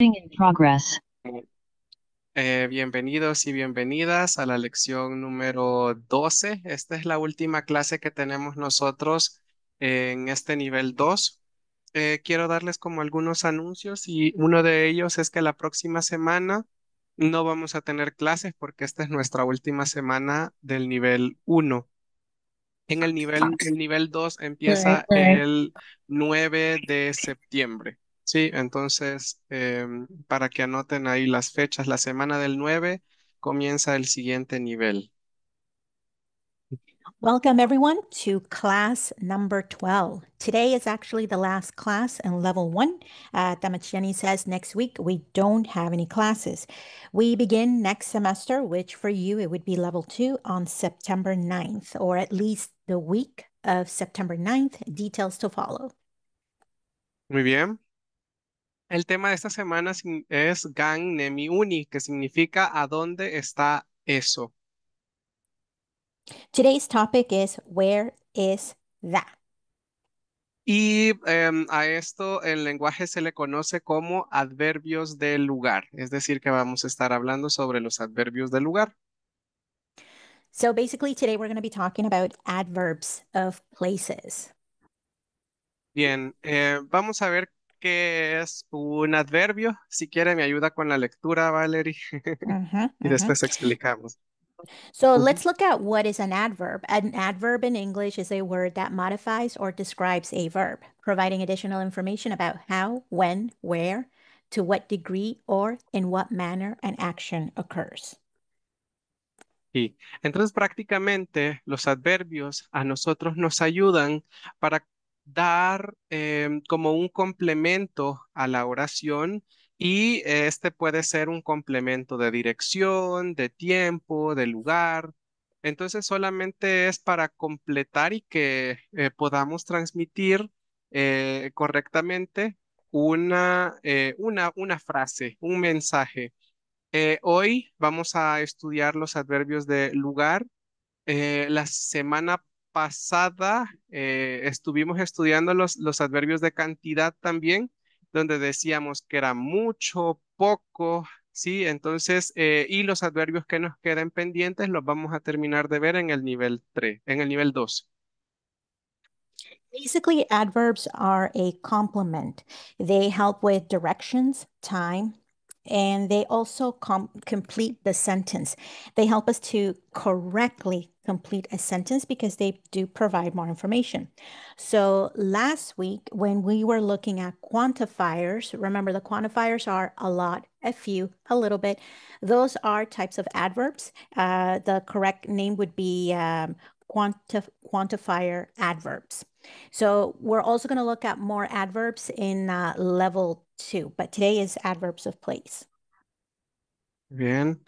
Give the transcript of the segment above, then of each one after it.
in progress. Eh, bienvenidos y bienvenidas a la lección número 12. Esta es la última clase que tenemos nosotros en este nivel 2. Eh, quiero darles como algunos anuncios y uno de ellos es que la próxima semana no vamos a tener clases porque esta es nuestra última semana del nivel 1. En el nivel, el nivel 2 empieza el 9 de septiembre. Sí, entonces, em, para que anoten ahí las fechas, la semana del 9 comienza el siguiente nivel. Welcome everyone to class number 12. Today is actually the last class in level one. Uh, Damachiani says next week we don't have any classes. We begin next semester, which for you it would be level two on September 9th, or at least the week of September 9th. Details to follow. Muy bien. El tema de esta semana es Gang Nemi Uni, que significa ¿a dónde está eso? Today's topic is where is that? Y em, a esto el lenguaje se le conoce como adverbios de lugar, es decir, que vamos a estar hablando sobre los adverbios de lugar. So basically today we're going to be talking about adverbs of places. Bien, eh, vamos a ver qué es un adverbio. Si quiere, me ayuda con la lectura, Valerie, Mhm, y mhm. después explicamos. So let's look at what is an adverb. An adverb in English is a word that modifies or describes a verb, providing additional information about how, when, where, to what degree, or in what manner an action occurs. Sí. Entonces, prácticamente los adverbios a nosotros nos ayudan para dar em, como un complemento a la oración y este puede ser un complemento de dirección, de tiempo, de lugar. Entonces, solamente es para completar y que eh, podamos transmitir eh, correctamente una, eh, una, una frase, un mensaje. Eh, hoy vamos a estudiar los adverbios de lugar. Eh, la semana pasada eh, estuvimos estudiando los, los adverbios de cantidad también, donde decíamos que era mucho, poco, ¿sí? Entonces, eh, y los adverbios que nos queden pendientes los vamos a terminar de ver en el nivel 3, en el nivel 2. Basically, adverbs are a complement. They help with directions, time, and they also com- complete the sentence. They help us to correctly complete a sentence because they do provide more information. So, last week, when we were looking at quantifiers, remember the quantifiers are a lot, a few, a little bit. Those are types of adverbs. Uh, the correct name would be um, quantif- quantifier adverbs. So we're also going to look at more adverbs in uh, level two, but today is adverbs of place. Bien.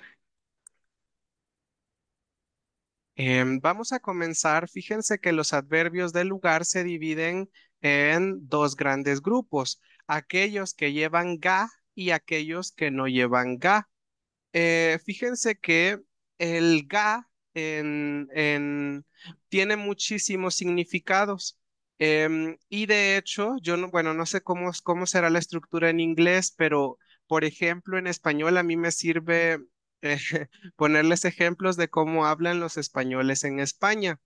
Em, vamos a comenzar. Fíjense que los adverbios del lugar se dividen en dos grandes grupos, aquellos que llevan ga y aquellos que no llevan ga. Eh, fíjense que el ga en, en- tiene muchísimos significados. Em, y de hecho, yo no, bueno, no sé cómo, cómo será la estructura en inglés, pero por ejemplo, en español a mí me sirve ponerles ejemplos de cómo hablan los españoles en España.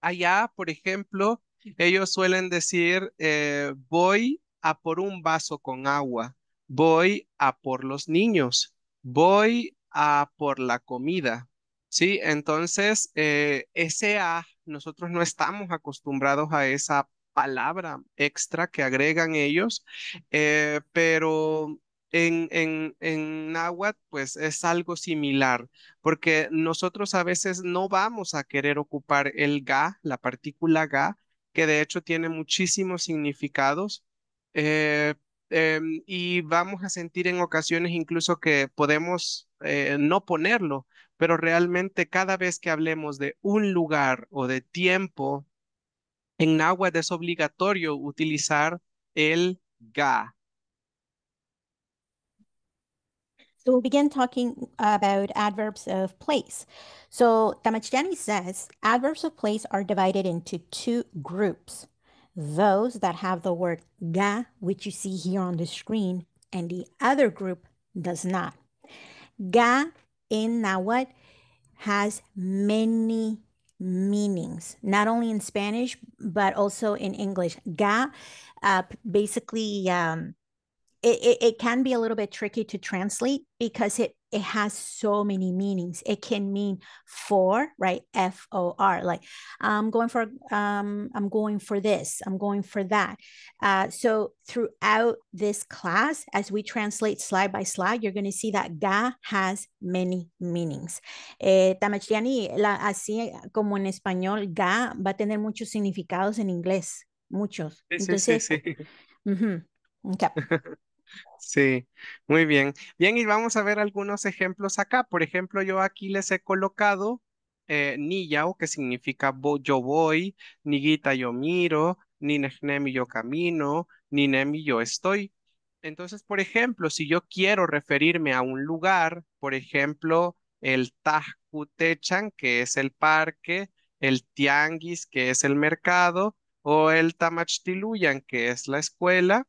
Allá, por ejemplo, ellos suelen decir, eh, voy a por un vaso con agua, voy a por los niños, voy a por la comida. Sí, entonces eh, ese a, nosotros no estamos acostumbrados a esa palabra extra que agregan ellos, eh, pero en, en, en náhuatl pues es algo similar porque nosotros a veces no vamos a querer ocupar el ga, la partícula ga, que de hecho tiene muchísimos significados, eh, em, y vamos a sentir en ocasiones incluso que podemos eh, no ponerlo, pero realmente cada vez que hablemos de un lugar o de tiempo, en náhuatl es obligatorio utilizar el ga. So we'll begin talking about adverbs of place. So Damachjani says adverbs of place are divided into two groups. Those that have the word ga, which you see here on the screen, and the other group does not. Ga in Nahuatl has many meanings, not only in Spanish, but also in English. Ga uh, basically um, it, it, it, can be a little bit tricky to translate because it it has so many meanings it can mean for right f-o-r like i'm going for um i'm going for this i'm going for that uh, so throughout this class as we translate slide by slide you're going to see that ga has many meanings eh, la, así como en español ga va a tener muchos significados en inglés muchos sí, Entonces, sí, sí, sí. Uh -huh. okay. Sí, muy bien. Bien, y vamos a ver algunos ejemplos acá. Por ejemplo, yo aquí les he colocado eh, Niyao, que significa yo voy, Nigita yo miro, Ninehnemi yo camino, Ninemi yo estoy. Entonces, por ejemplo, si yo quiero referirme a un lugar, por ejemplo, el Tajkutechan, que es el parque, el Tianguis, que es el mercado, o el Tamachtiluyan, que es la escuela,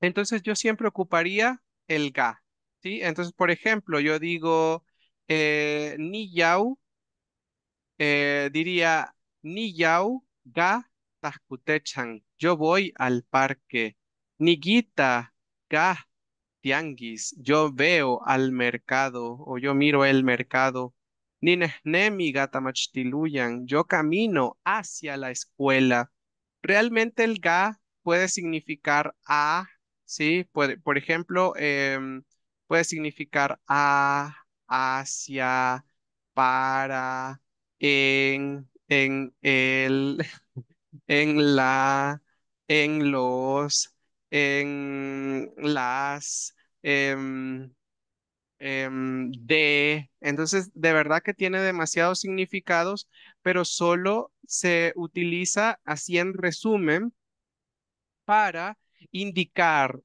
entonces yo siempre ocuparía el ga, ¿sí? Entonces, por ejemplo, yo digo eh, ni yau, eh, diría ni yau ga tajkutechan. Yo voy al parque. Nigita ga tianguis. Yo veo al mercado o yo miro el mercado. Ninehnemi gatamachtiluyan. Yo camino hacia la escuela. Realmente el ga puede significar a ¿sí? Puede, por ejemplo, em, puede significar a, hacia, para, en, en el, en la, en los, en las, em, em, de. Entonces, de verdad que tiene demasiados significados, pero solo se utiliza así en resumen para indicar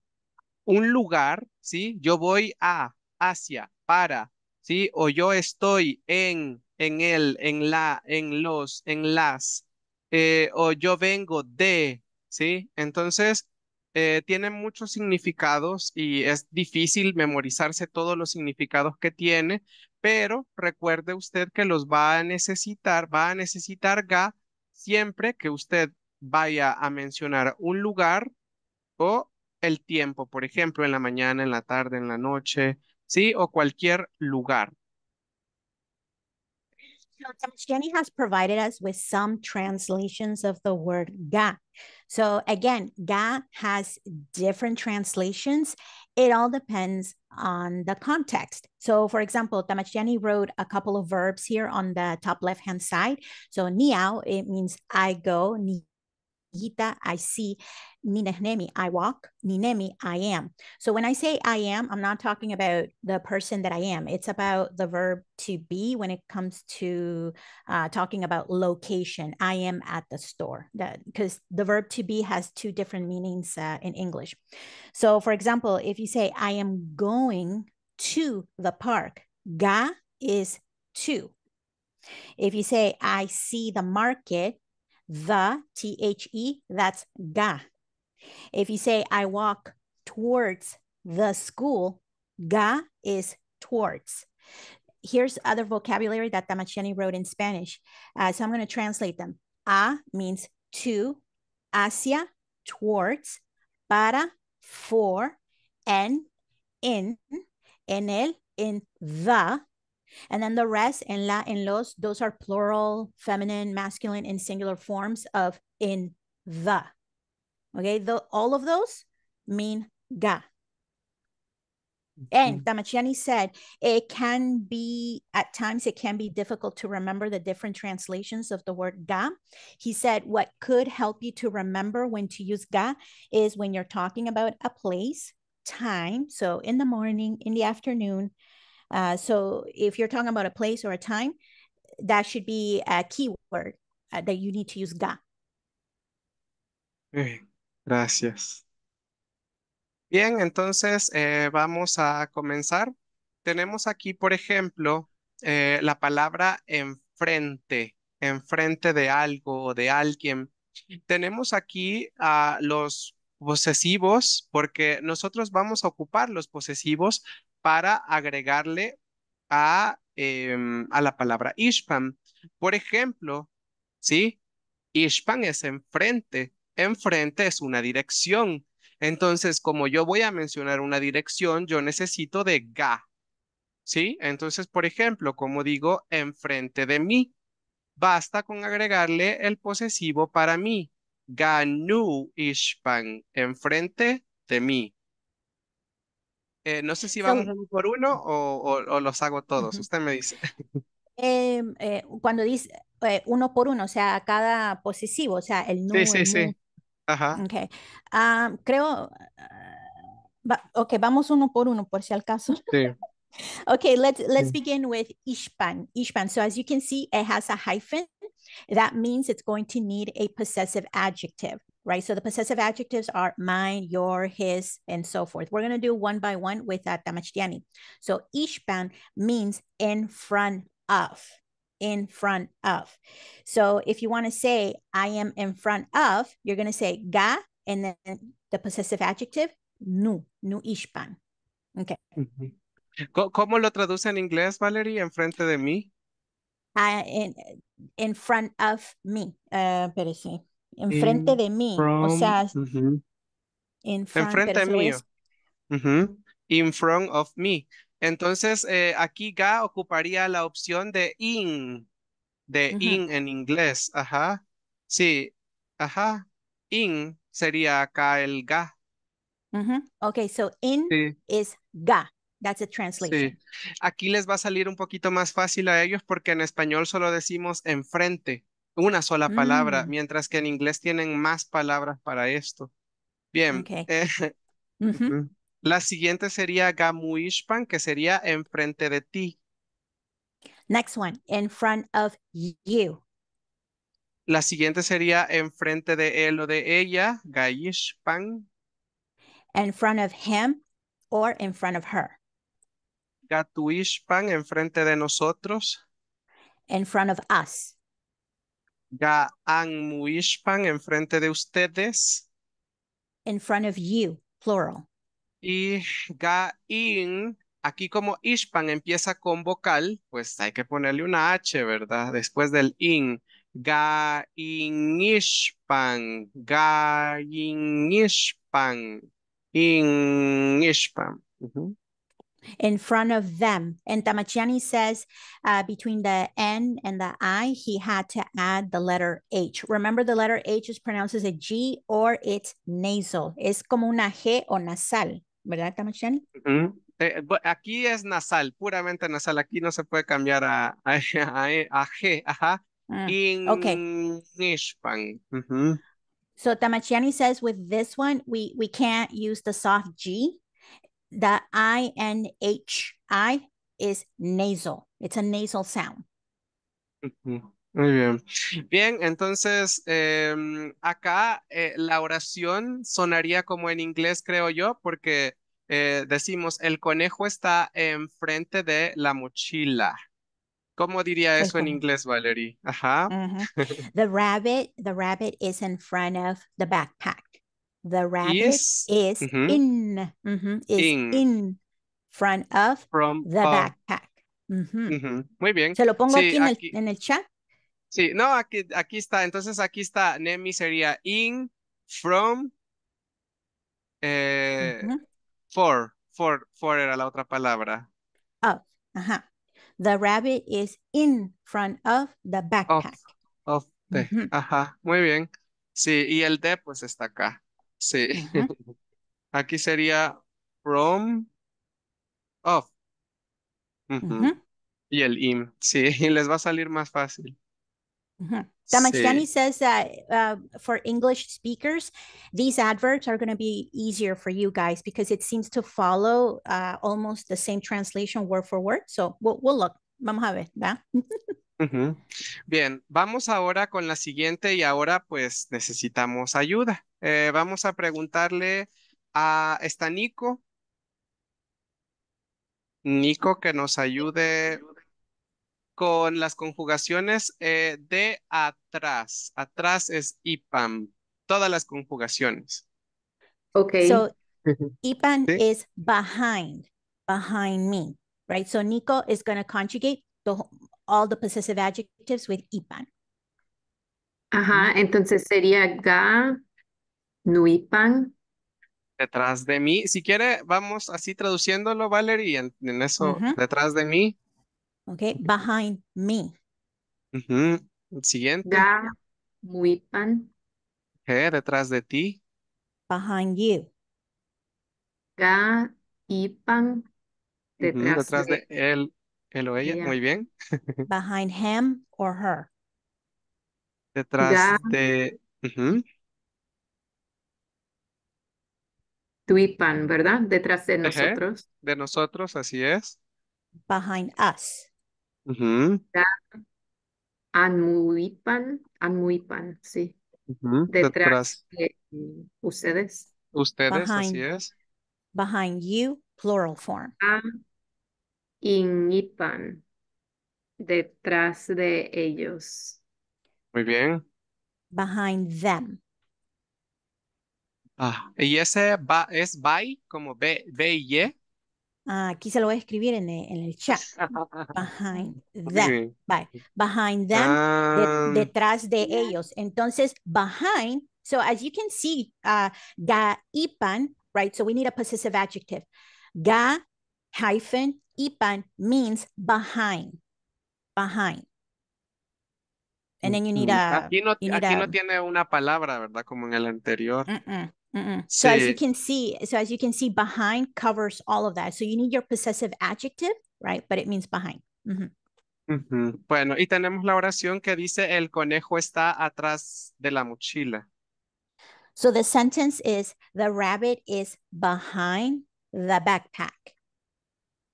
un lugar, ¿sí? Yo voy a, hacia, para, ¿sí? O yo estoy en, en el, en la, en los, en las, eh, o yo vengo de, ¿sí? Entonces, eh, tiene muchos significados y es difícil memorizarse todos los significados que tiene, pero recuerde usted que los va a necesitar, va a necesitar ga siempre que usted vaya a mencionar un lugar o el tiempo, por ejemplo, en la mañana, en la tarde, en la noche, ¿sí? O cualquier lugar. Jenny has provided us with some translations of the word ga. So again, ga has different translations. It all depends on the context. So for example, Tamachiani wrote a couple of verbs here on the top left-hand side. So niao, it means I go, ni Gita, I see. Ninehnemi, I walk. Ninemi, I am. So when I say I am, I'm not talking about the person that I am. It's about the verb to be when it comes to uh, talking about location. I am at the store. Because the verb to be has two different meanings uh, in English. So for example, if you say I am going to the park, ga is to. If you say I see the market, the, T H E, that's ga. If you say, I walk towards the school, ga is towards. Here's other vocabulary that Tamachiani wrote in Spanish. Uh, so I'm going to translate them. A means to, hacia, towards, para, for, en, in, en el, in the, and then the rest, en la, en los, those are plural, feminine, masculine, and singular forms of in the. Okay, the, all of those mean ga. And Damachiani said it can be, at times, it can be difficult to remember the different translations of the word ga. He said what could help you to remember when to use ga is when you're talking about a place, time. So in the morning, in the afternoon, uh, so if you're talking about a place or a time, that should be a keyword uh, that you need to use ga. gracias. Bien, entonces eh, vamos a comenzar. Tenemos aquí, por ejemplo, eh, la palabra enfrente, enfrente de algo o de alguien. Tenemos aquí los posesivos porque nosotros vamos a ocupar los posesivos para agregarle a, em, a la palabra Ishpan. Por ejemplo, ¿sí? Ishpan es enfrente. Enfrente es una dirección. Entonces, como yo voy a mencionar una dirección, yo necesito de ga. ¿Sí? Entonces, por ejemplo, como digo, enfrente de mí, basta con agregarle el posesivo para mí. Ganu Ishpan, enfrente de mí. Eh, no sé si vamos So, uno por uno o, o- o los hago todos. Usted me dice. Em, eh, cuando dice eh, uno por uno, o sea, cada posesivo, o sea, el Sí, nu, sí, mu. sí. Ajá. Okay. Ah, creo, ah, va- ok, vamos uno por uno, por si al caso. Sí. Okay, let's let's Sí. begin with Ishpan. Ishpan. So as you can see, it has a hyphen. That means it's going to need a possessive adjective, right? So the possessive adjectives are mine, your, his, and so forth. We're going to do one by one with uh, Tamachtiani. So Ishpan means in front of, in front of. So if you want to say I am in front of, you're going to say ga and then the possessive adjective nu, nu Ishpan. Okay. Co- ¿Cómo lo traduce en inglés, Valerie? Enfrente de mí. uh, in, in front of me. Uh, espérese. Enfrente In de mí. O sea, front, Enfrente mío. In front of me. Entonces, eh, aquí ga ocuparía la opción de in, de in en inglés. Ajá. Sí. Ajá. In sería acá el ga. Okay, so in Sí. is ga. That's a Sí, translation. aquí les va a salir un poquito más fácil a ellos porque en español solo decimos enfrente, una sola palabra, Mm, mientras que en inglés tienen más palabras para esto. Bien, okay. eh. La siguiente sería gamuishpan, que sería enfrente de ti. Next one, in front of you. La siguiente sería enfrente de él o de ella, gaishpan, In front of him or in front of her. gatuishpan, enfrente de nosotros, In front of us. Gaanmuishpan, enfrente de ustedes. In front of you, plural. Y ga-in, aquí como ishpan empieza con vocal, pues hay que ponerle una H, ¿verdad? Después del in. Ga-in-ishpan, ga-in-ishpan, in-ishpan. Ujú. In front of them. And Tamachiani says uh, between the N and the I, he had to add the letter H. Remember, the letter H is pronounced as a G or it's nasal. Es como una G o nasal, ¿verdad, Tamachiani? Ujú. Eh, bu- aquí es nasal, puramente nasal. Aquí no se puede cambiar a, a, a- a G. Ajá. Mm, okay. In-ishpan. Ujú. So Tamachiani says with this one, we, we can't use the soft G. The I N H I is nasal. It's a nasal sound. Muy bien. Bien, entonces em, acá eh, la oración sonaría como en inglés, creo yo, porque eh, decimos el conejo está enfrente de la mochila. ¿Cómo diría eso en inglés, Valerie? Ajá. The rabbit, the rabbit is in front of the backpack. The rabbit Is in, is in in front of from the of. backpack. Muy bien. Se lo pongo Sí, aquí en el, en el chat. sí, no, aquí, aquí está. Entonces aquí está. Nemi sería in, from, eh, for, for, for era la otra palabra. Of. Ajá. The rabbit is in front of the Of, backpack. of the. Ujú. Ajá, muy bien. Sí, y el de pues está acá. Sí. Ujú. Aquí sería from, of. Ujú. Ujú. Y el im. Sí, les va a salir más fácil. Damashtiani Sí. says that uh, for English speakers, these adverbs are going to be easier for you guys because it seems to follow uh, almost the same translation word for word. So we'll, we'll look. Vamos a ver, Bien, vamos ahora con la siguiente y ahora pues necesitamos ayuda. Eh, vamos a preguntarle a esta Nico. Nico que nos ayude con las conjugaciones eh, de atrás. Atrás es IPAM. Todas las conjugaciones. Ok. So Ipan Sí. is behind, behind me, right? So Nico is going to conjugate the, all the possessive adjectives with Ipan. Ajá, entonces sería ga, nuipan. Detrás de mí. Si quiere, vamos así traduciéndolo, Valerie, y en, en eso, detrás de mí. Okay, behind me. El Siguiente. Ga, muipan. ¿Qué? Detrás de ti. behind you, Ga, ipan. Detrás de de él, él o ella. ella. Muy bien. behind him or her, Detrás de. ujú, tuipan, ¿verdad? Detrás de nosotros. De nosotros, así es. behind us, Ujú, Anmuipan, anmuipan, sí. Detrás Detrás de ustedes. ustedes, así es. behind you, plural form, A, inipan. Detrás de ellos. Muy bien. behind them, Ah, y ese va, es by, como B, B y Y. Ah, aquí se lo voy a escribir en el, en el chat, behind them. Bye. behind them, de- Ah, detrás de ellos. Entonces, behind, so as you can see, uh, ga ipan, right? So we need a possessive adjective. Ga hyphen ipan means behind, behind. And then you need a, Aquí no, aquí no a- tiene una palabra, ¿verdad? Como en el anterior. Mm-mm, mm-mm. So as you Sí. can see, so as you can see, behind covers all of that. So you need your possessive adjective, right? But it means behind. Mhm. Ujú. Bueno, y tenemos la oración que dice el conejo está atrás de la mochila. So the sentence is the rabbit is behind the backpack.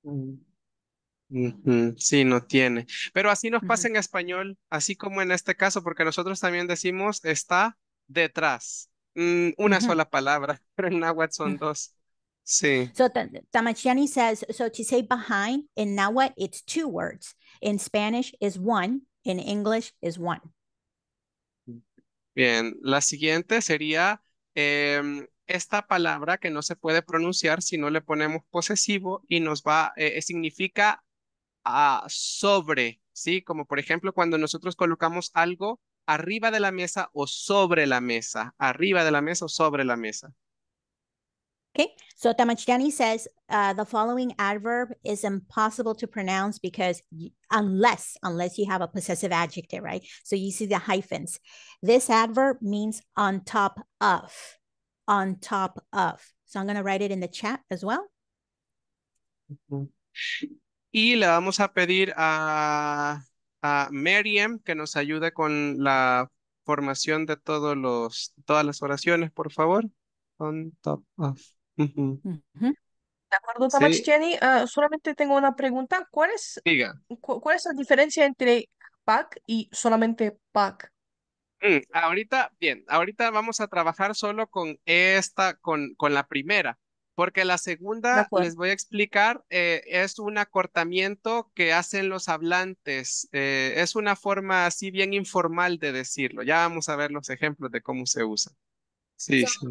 Ujú, Sí, no tiene. Pero así nos pasa Ujú. en español, así como en este caso, porque nosotros también decimos está detrás. Mm, una Ujú. sola palabra, pero en náhuatl son dos. Sí. So Ta- Tamachiani says, so to say behind in Nahuatl, it's two words. In Spanish is one. In English is one. Bien, la siguiente sería em, esta palabra que no se puede pronunciar si no le ponemos posesivo y nos va, eh, eh, significa ah, sobre, ¿sí? Como por ejemplo cuando nosotros colocamos algo arriba de la mesa o sobre la mesa, arriba de la mesa o sobre la mesa. Okay, so Tamachiani says uh, the following adverb is impossible to pronounce because unless unless you have a possessive adjective, right? So you see the hyphens. This adverb means on top of, on top of. So I'm going to write it in the chat as well. Y le vamos a pedir a, a Miriam que nos ayude con la formación de todos los, todas las oraciones, por favor. On top of. De acuerdo, Sí. Tamachiani, ah, solamente tengo una pregunta. ¿Cuál es, Diga. cu- cuál es la diferencia entre pack y solamente pack? Mm, ahorita, bien, ahorita vamos a trabajar solo con esta, con, con la primera, porque la segunda les voy a explicar, eh, es un acortamiento que hacen los hablantes, eh, es una forma así bien informal de decirlo. Ya vamos a ver los ejemplos de cómo se usa. Sí, So, sí.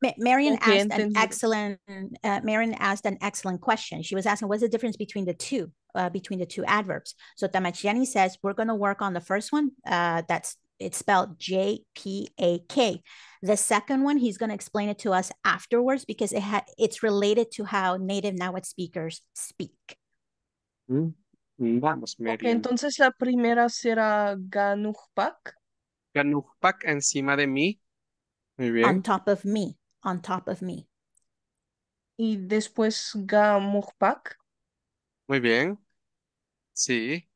Ma- Marion asked an excellent, uh, Marion asked an excellent question. She was asking, what's the difference between the two, uh, between the two adverbs? So Tamachiani says, we're going to work on the first one. Uh, that's, it's spelled J-P-A-K. The second one, he's going to explain it to us afterwards because it ha- it's related to how native Nahuatl speakers speak. Mm, mm, Vamos, Ok, Miriam. entonces la primera será ganujpak. Ganujpak encima de mí. Muy bien. On top of me, on top of me. y después gamujpak. Muy bien. Sí.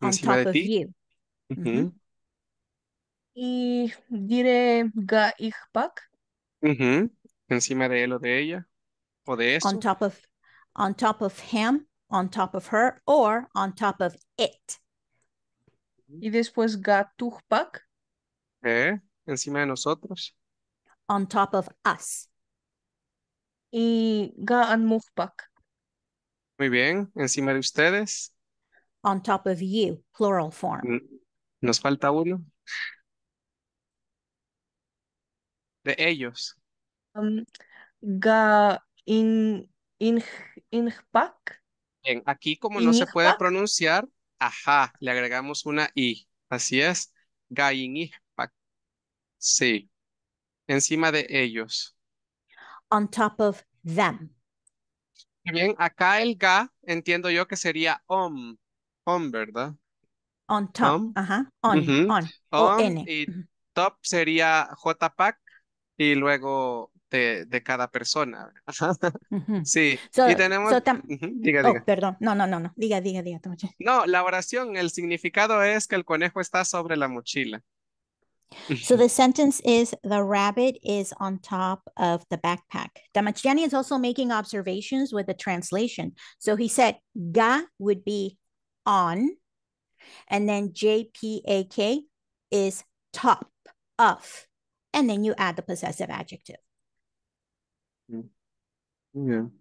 On Encima top de of ti. you. Ujú, Ujú. Y diré gaijpak. ujú. Encima de él o de ella. O de On eso. top of, on top of him, on top of her, or on top of it. Y después gatujpak. ¿Eh? Encima de nosotros. on top of us. Y gaanmujpak. Muy bien. Encima de ustedes. On top of you, plural form. Nos falta uno. De ellos. Um, ga in in injpak. Bien, aquí como no se puede pronunciar, ajá, le agregamos una i. Así es. Gainihpak. Sí. Encima de ellos. On top of them. Bien, acá el ga entiendo yo que sería om. Om, ¿verdad? On top. Ajá. On. On. On O-N. y top sería JPAC y luego de, de cada persona. Sí. So, Y tenemos. so tam- Diga, oh, diga. perdón. No, no, no, no. Diga, diga, diga. No, la oración, el significado es que el conejo está sobre la mochila. So the sentence is the rabbit is on top of the backpack. Damachiani is also making observations with the translation. So he said ga would be on, and then JPAK is top of, and then you add the possessive adjective. Muy bien.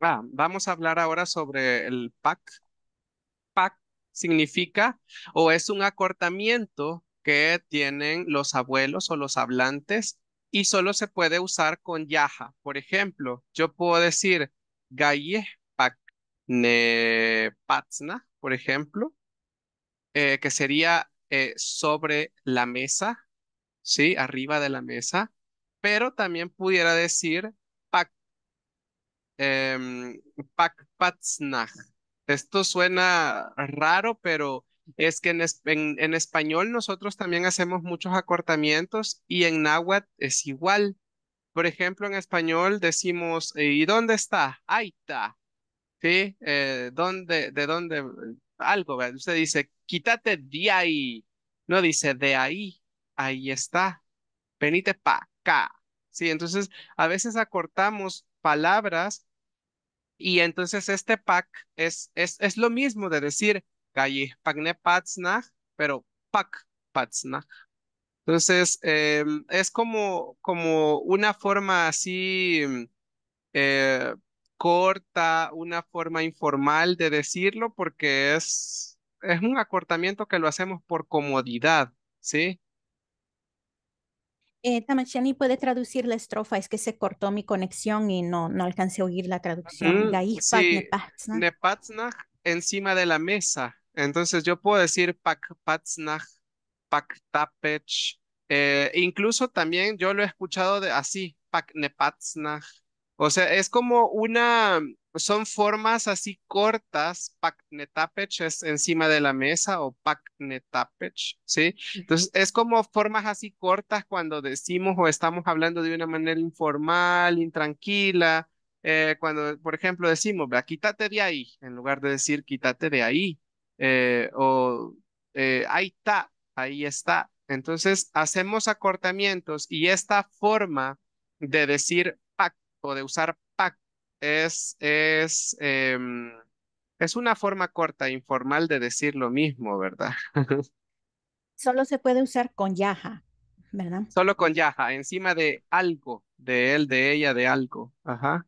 Ah, vamos a hablar ahora sobre el PAC. PAC significa o es un acortamiento que tienen los abuelos o los hablantes y solo se puede usar con yaja. Por ejemplo, yo puedo decir gaye pak ne patsna, por ejemplo, eh, que sería eh, sobre la mesa, ¿sí? Arriba de la mesa, pero también pudiera decir pak em, Pakpatsnaj. Esto suena raro, pero es que en, en- en español nosotros también hacemos muchos acortamientos y en náhuatl es igual. Por ejemplo, en español decimos, eh, ¿y dónde está? Ahí está. ¿Sí? Eh, ¿dónde, de dónde? Algo, ¿verdad? Usted dice, quítate de ahí. No dice de ahí. Ahí está. Venite para acá. Sí, entonces a veces acortamos palabras y entonces este pack es, es, es lo mismo de decir calle pagne patsnaj, pero pak patsnaj. Entonces em, es como, como una forma así mm, eh, corta, una forma informal de decirlo porque es, es un acortamiento que lo hacemos por comodidad, ¿sí? Eh, Damachiani puede traducir la estrofa, es que se cortó mi conexión y no, no alcancé a oír la traducción. Mm, sí. Nepatsnaj encima de la mesa. Entonces yo puedo decir Pakpatsnaj, Paktapech. eh, incluso también yo lo he escuchado de así, Paknepatsnaj. O sea, es como una, son formas así cortas, Paknetapech es encima de la mesa o Paknetapech, ¿sí? Entonces es como formas así cortas cuando decimos o estamos hablando de una manera informal, intranquila eh, cuando, por ejemplo, decimos, vea, quítate de ahí, en lugar de decir quítate de ahí, eh, o eh, ahí está, ahí está. Entonces, hacemos acortamientos y esta forma de decir o de usar es, es, em, es una forma corta, informal de decir lo mismo, ¿verdad? Solo se puede usar con yaja, ¿verdad? Solo con yaja, encima de algo, de él, de ella, de algo. Ajá.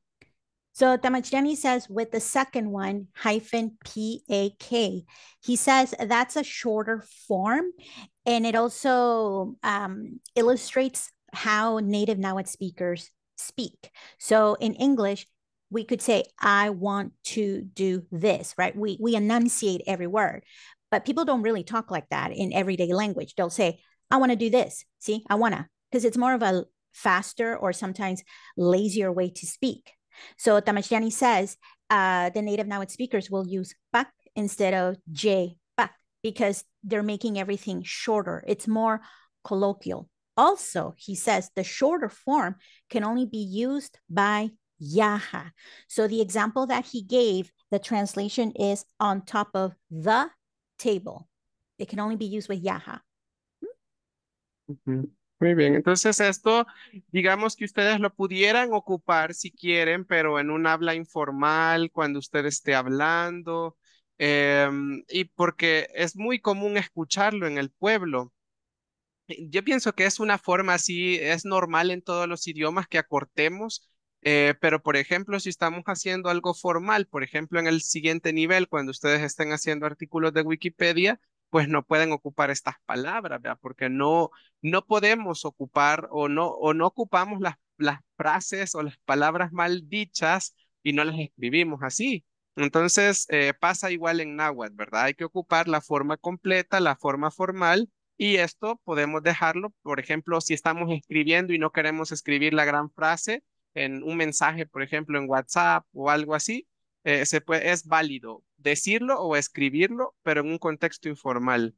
So Damachiani says with the second one, hyphen P-A-K, he says that's a shorter form and it also um, illustrates how native Nahuatl speakers speak. So in English, we could say, I want to do this, right? We, we enunciate every word, but people don't really talk like that in everyday language. They'll say, I want to do this. See, I want to, because it's more of a faster or sometimes lazier way to speak. So Tamashtiani says uh, the native Nahuatl speakers will use pak instead of j pak because they're making everything shorter. It's more colloquial. Also, he says the shorter form can only be used by yaha. So the example that he gave, the translation is on top of the table. It can only be used with yaha. Muy bien, entonces esto, digamos que ustedes lo pudieran ocupar si quieren, pero en un habla informal, cuando usted esté hablando, em, y porque es muy común escucharlo en el pueblo. Yo pienso que es una forma así, es normal en todos los idiomas que acortemos, eh, pero por ejemplo, si estamos haciendo algo formal, por ejemplo, en el siguiente nivel, cuando ustedes estén haciendo artículos de Wikipedia, pues no pueden ocupar estas palabras, ¿verdad? Porque no, no podemos ocupar o no, o no ocupamos las, las frases o las palabras mal dichas y no las escribimos así. Entonces, eh, pasa igual en náhuatl, ¿verdad? Hay que ocupar la forma completa, la forma formal, y esto podemos dejarlo, por ejemplo, si estamos escribiendo y no queremos escribir la gran frase en un mensaje, por ejemplo, en WhatsApp o algo así, eh, se puede, es válido decirlo o escribirlo, pero en un contexto informal.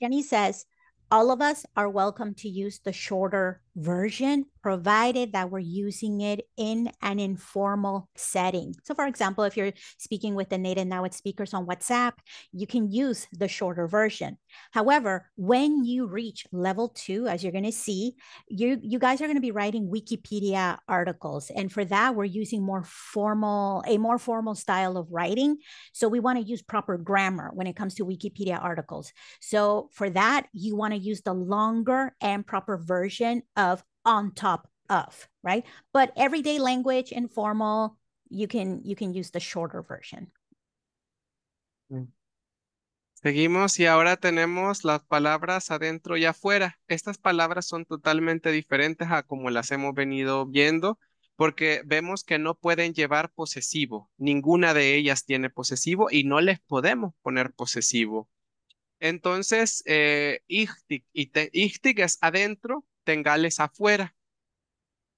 Jenny says, all of us are welcome to use the shorter version, provided that we're using it in an informal setting. So, for example, if you're speaking with the native now Nahuatl speakers on WhatsApp, you can use the shorter version. However, when you reach level two, as you're going to see, you, you guys are going to be writing Wikipedia articles. And for that, we're using more formal, a more formal style of writing. So, we want to use proper grammar when it comes to Wikipedia articles. So, for that, you want to use the longer and proper version of on top of, right? But everyday language, informal, you can you can use the shorter version. Seguimos y ahora tenemos las palabras adentro y afuera. Estas palabras son totalmente diferentes a como las hemos venido viendo porque vemos que no pueden llevar posesivo. Ninguna de ellas tiene posesivo y no les podemos poner posesivo. Entonces, eh, es adentro, tengales afuera.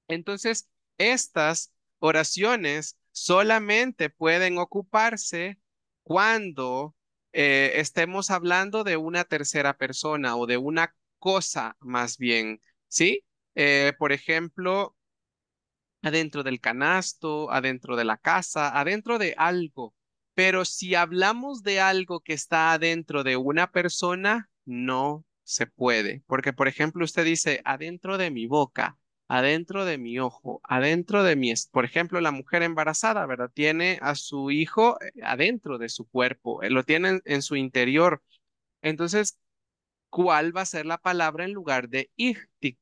Entonces, estas oraciones solamente pueden ocuparse cuando eh, estemos hablando de una tercera persona o de una cosa más bien, ¿sí? Eh, por ejemplo, adentro del canasto, adentro de la casa, adentro de algo. Pero si hablamos de algo que está adentro de una persona, no se puede. Porque, por ejemplo, usted dice, adentro de mi boca, adentro de mi ojo, adentro de mi, por ejemplo, la mujer embarazada, ¿verdad? Tiene a su hijo eh, adentro de su cuerpo, eh, lo tiene en su interior. Entonces, ¿cuál va a ser la palabra en lugar de ihtik?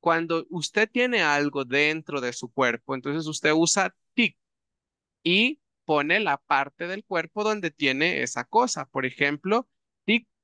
Cuando usted tiene algo dentro de su cuerpo, entonces usted usa tik y pone la parte del cuerpo donde tiene esa cosa. Por ejemplo,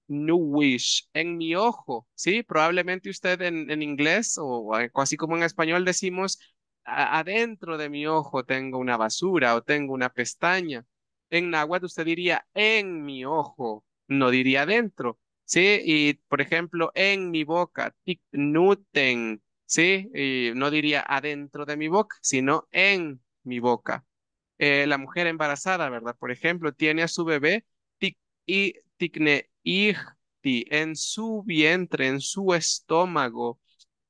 tik wish en mi ojo, ¿sí? Probablemente usted en, en inglés o así como en español decimos, adentro de mi ojo tengo una basura o tengo una pestaña. En náhuatl usted diría en mi ojo, no diría adentro, ¿sí? Y por ejemplo, en mi boca, nuten, ¿sí? Y no diría adentro de mi boca, sino en mi boca. Eh, la mujer embarazada, ¿verdad? Por ejemplo, tiene a su bebé y tikne en su vientre, en su estómago.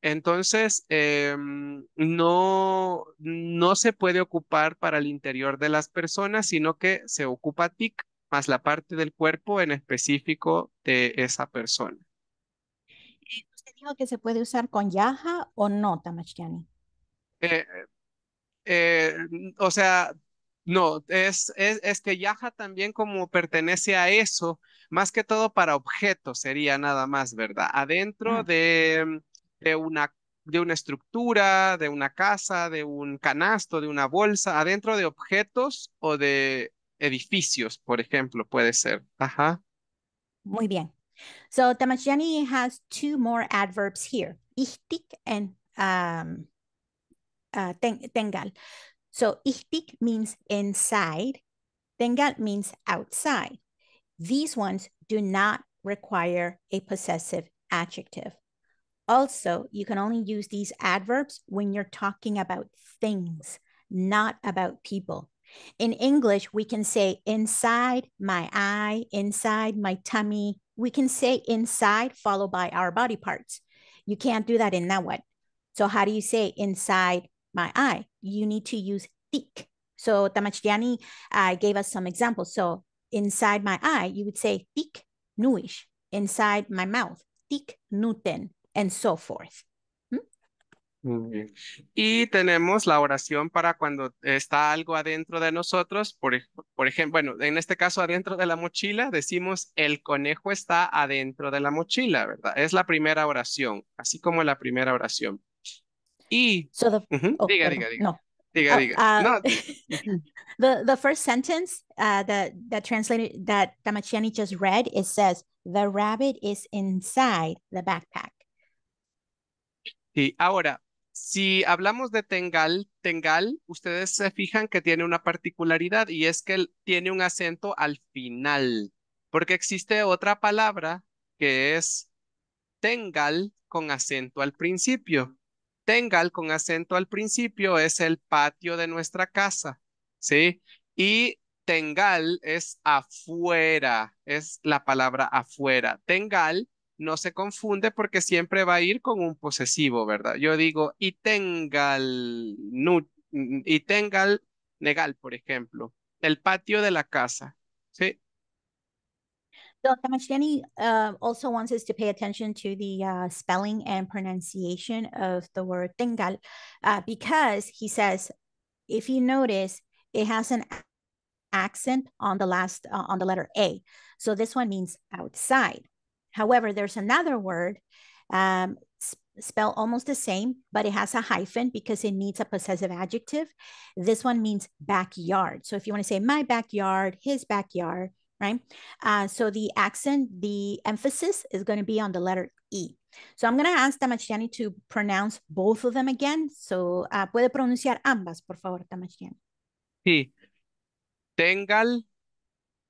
Entonces, em, no, no se puede ocupar para el interior de las personas, sino que se ocupa tic más la parte del cuerpo en específico de esa persona. ¿Usted dijo que se puede usar con yaja o no, Tamachkiani? Eh, eh, o sea, no, es, es, es, que Yaja también como pertenece a eso, más que todo para objetos sería nada más, ¿verdad? Adentro de, de, una, de una estructura, de una casa, de un canasto, de una bolsa, adentro de objetos o de edificios, por ejemplo, puede ser. Ajá. Muy bien. So Tamashani has two more adverbs here, ihtik and um, uh, tengal. So ihtik means inside, tengal means outside. These ones do not require a possessive adjective. Also, you can only use these adverbs when you're talking about things, not about people. In English, we can say inside my eye, inside my tummy. We can say inside followed by our body parts. You can't do that in Nahuatl. So how do you say inside my eye? You need to use tik. So Tamachdiani uh, gave us some examples. So inside my eye, you would say tik nuish. Inside my mouth, tik nuten, and so forth. Y tenemos la oración para cuando está algo adentro de nosotros, por, por, ejemplo, bueno, en este caso adentro de la mochila, decimos el conejo está adentro de la mochila, ¿verdad? Es la primera oración, así como la primera oración. Y... So the, oh, diga, diga, diga. No. Diga, Uh, diga. uh, No, the the first sentence uh, that that translated that Damachiani just read it says the rabbit is inside the backpack. Y ahora, si hablamos de Tengal, Tengal, ustedes se fijan que tiene una particularidad y es que tiene un acento al final, porque existe otra palabra que es Tengal con acento al principio. Tengal con acento al principio es el patio de nuestra casa, ¿sí? Y Tengal es afuera, es la palabra afuera. Tengal no se confunde porque siempre va a ir con un posesivo, ¿verdad? Yo digo, y tengal, y tengal negal, por ejemplo, el patio de la casa, ¿sí? So Tamashani uh, also wants us to pay attention to the uh, spelling and pronunciation of the word tengal uh, because he says, if you notice, it has an accent on the last, uh, on the letter A. So this one means outside. However, there's another word um, spelled almost the same, but it has a hyphen because it needs a possessive adjective. This one means backyard. So if you want to say my backyard, his backyard, right? Uh, so the accent, the emphasis is going to be on the letter E. So I'm going to ask Tamachiani to pronounce both of them again. So uh, puede pronunciar ambas, por favor, Tamachiani. Sí. Tengal,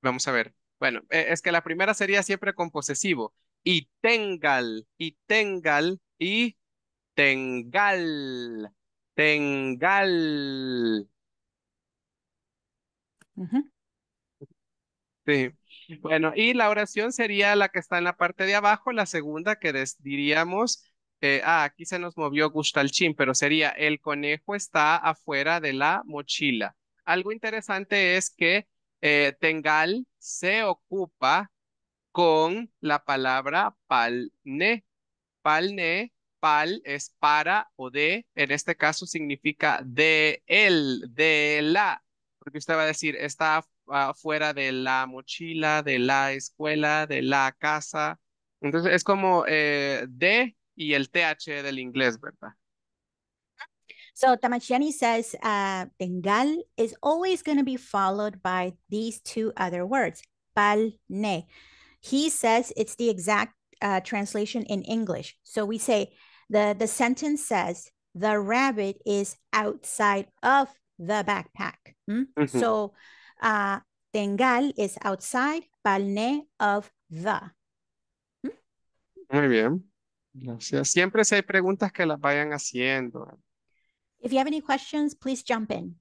vamos a ver. Bueno, e, es que la primera sería siempre con posesivo. Y tengal, y tengal, y tengal, tengal. Sí. Bueno, y la oración sería la que está en la parte de abajo, la segunda que diríamos, eh, ah, aquí se nos movió Gustalchin, pero sería el conejo está afuera de la mochila. Algo interesante es que eh, Tengal se ocupa con la palabra palne. Palne, pal es para o de, en este caso significa de él, de la, porque usted va a decir, está fuera de la mochila, de la escuela, de la casa. Entonces es como eh, de y el TH del inglés, ¿verdad? So Tamachiani says uh, Bengal is always going to be followed by these two other words, palne. He says it's the exact uh, translation in English. So we say the, the sentence says the rabbit is outside of the backpack. Hmm? Mm -hmm. So uh, Bengal is outside, palne of the. Muy bien. Gracias. Siempre si hay preguntas que las vayan haciendo. If you have any questions, please jump in.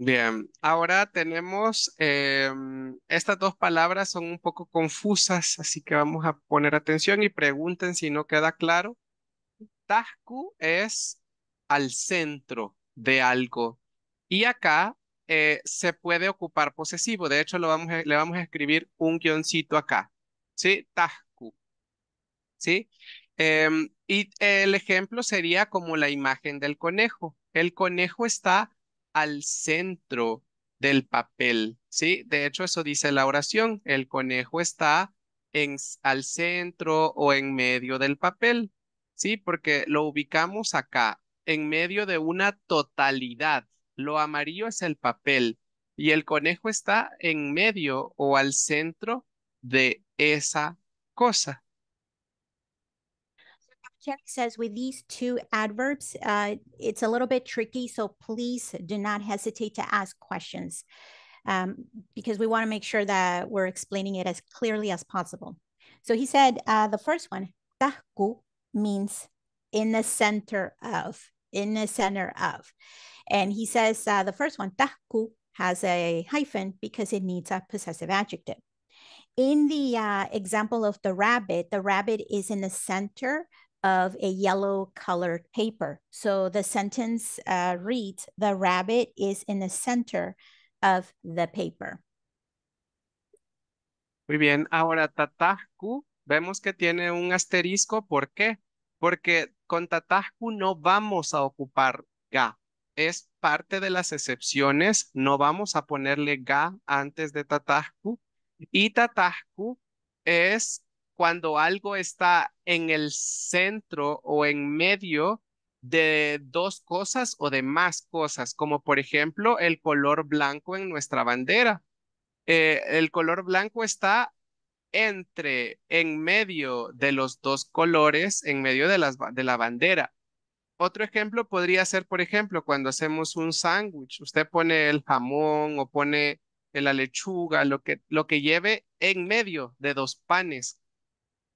Bien, ahora tenemos, em, estas dos palabras son un poco confusas, así que vamos a poner atención y pregunten si no queda claro. Tasku es al centro de algo y acá eh, se puede ocupar posesivo. De hecho, lo vamos le vamos a escribir un guioncito acá. ¿Sí? Tasku. ¿Sí? Em, y el ejemplo sería como la imagen del conejo. El conejo está al centro del papel, ¿sí? De hecho, eso dice la oración. El conejo está en, al centro o en medio del papel, ¿sí? Porque lo ubicamos acá, en medio de una totalidad. Lo amarillo es el papel y el conejo está en medio o al centro de esa cosa. Jenny says with these two adverbs, uh, it's a little bit tricky. So please do not hesitate to ask questions um, because we want to make sure that we're explaining it as clearly as possible. So he said uh, the first one, tahku, means in the center of, in the center of. And he says uh, the first one, tahku, has a hyphen because it needs a possessive adjective. In the uh, example of the rabbit, the rabbit is in the center of a yellow colored paper. So the sentence uh, reads, the rabbit is in the center of the paper. Muy bien, ahora tatajku, vemos que tiene un asterisco. ¿Por qué? Porque con tatajku no vamos a ocupar ga. Es parte de las excepciones, no vamos a ponerle ga antes de tatajku. Y tatajku es cuando algo está en el centro o en medio de dos cosas o de más cosas, como por ejemplo el color blanco en nuestra bandera. Eh, el color blanco está entre, en medio de los dos colores, en medio de, las, de la bandera. Otro ejemplo podría ser, por ejemplo, cuando hacemos un sándwich, usted pone el jamón o pone la lechuga, lo que, lo que lleve en medio de dos panes.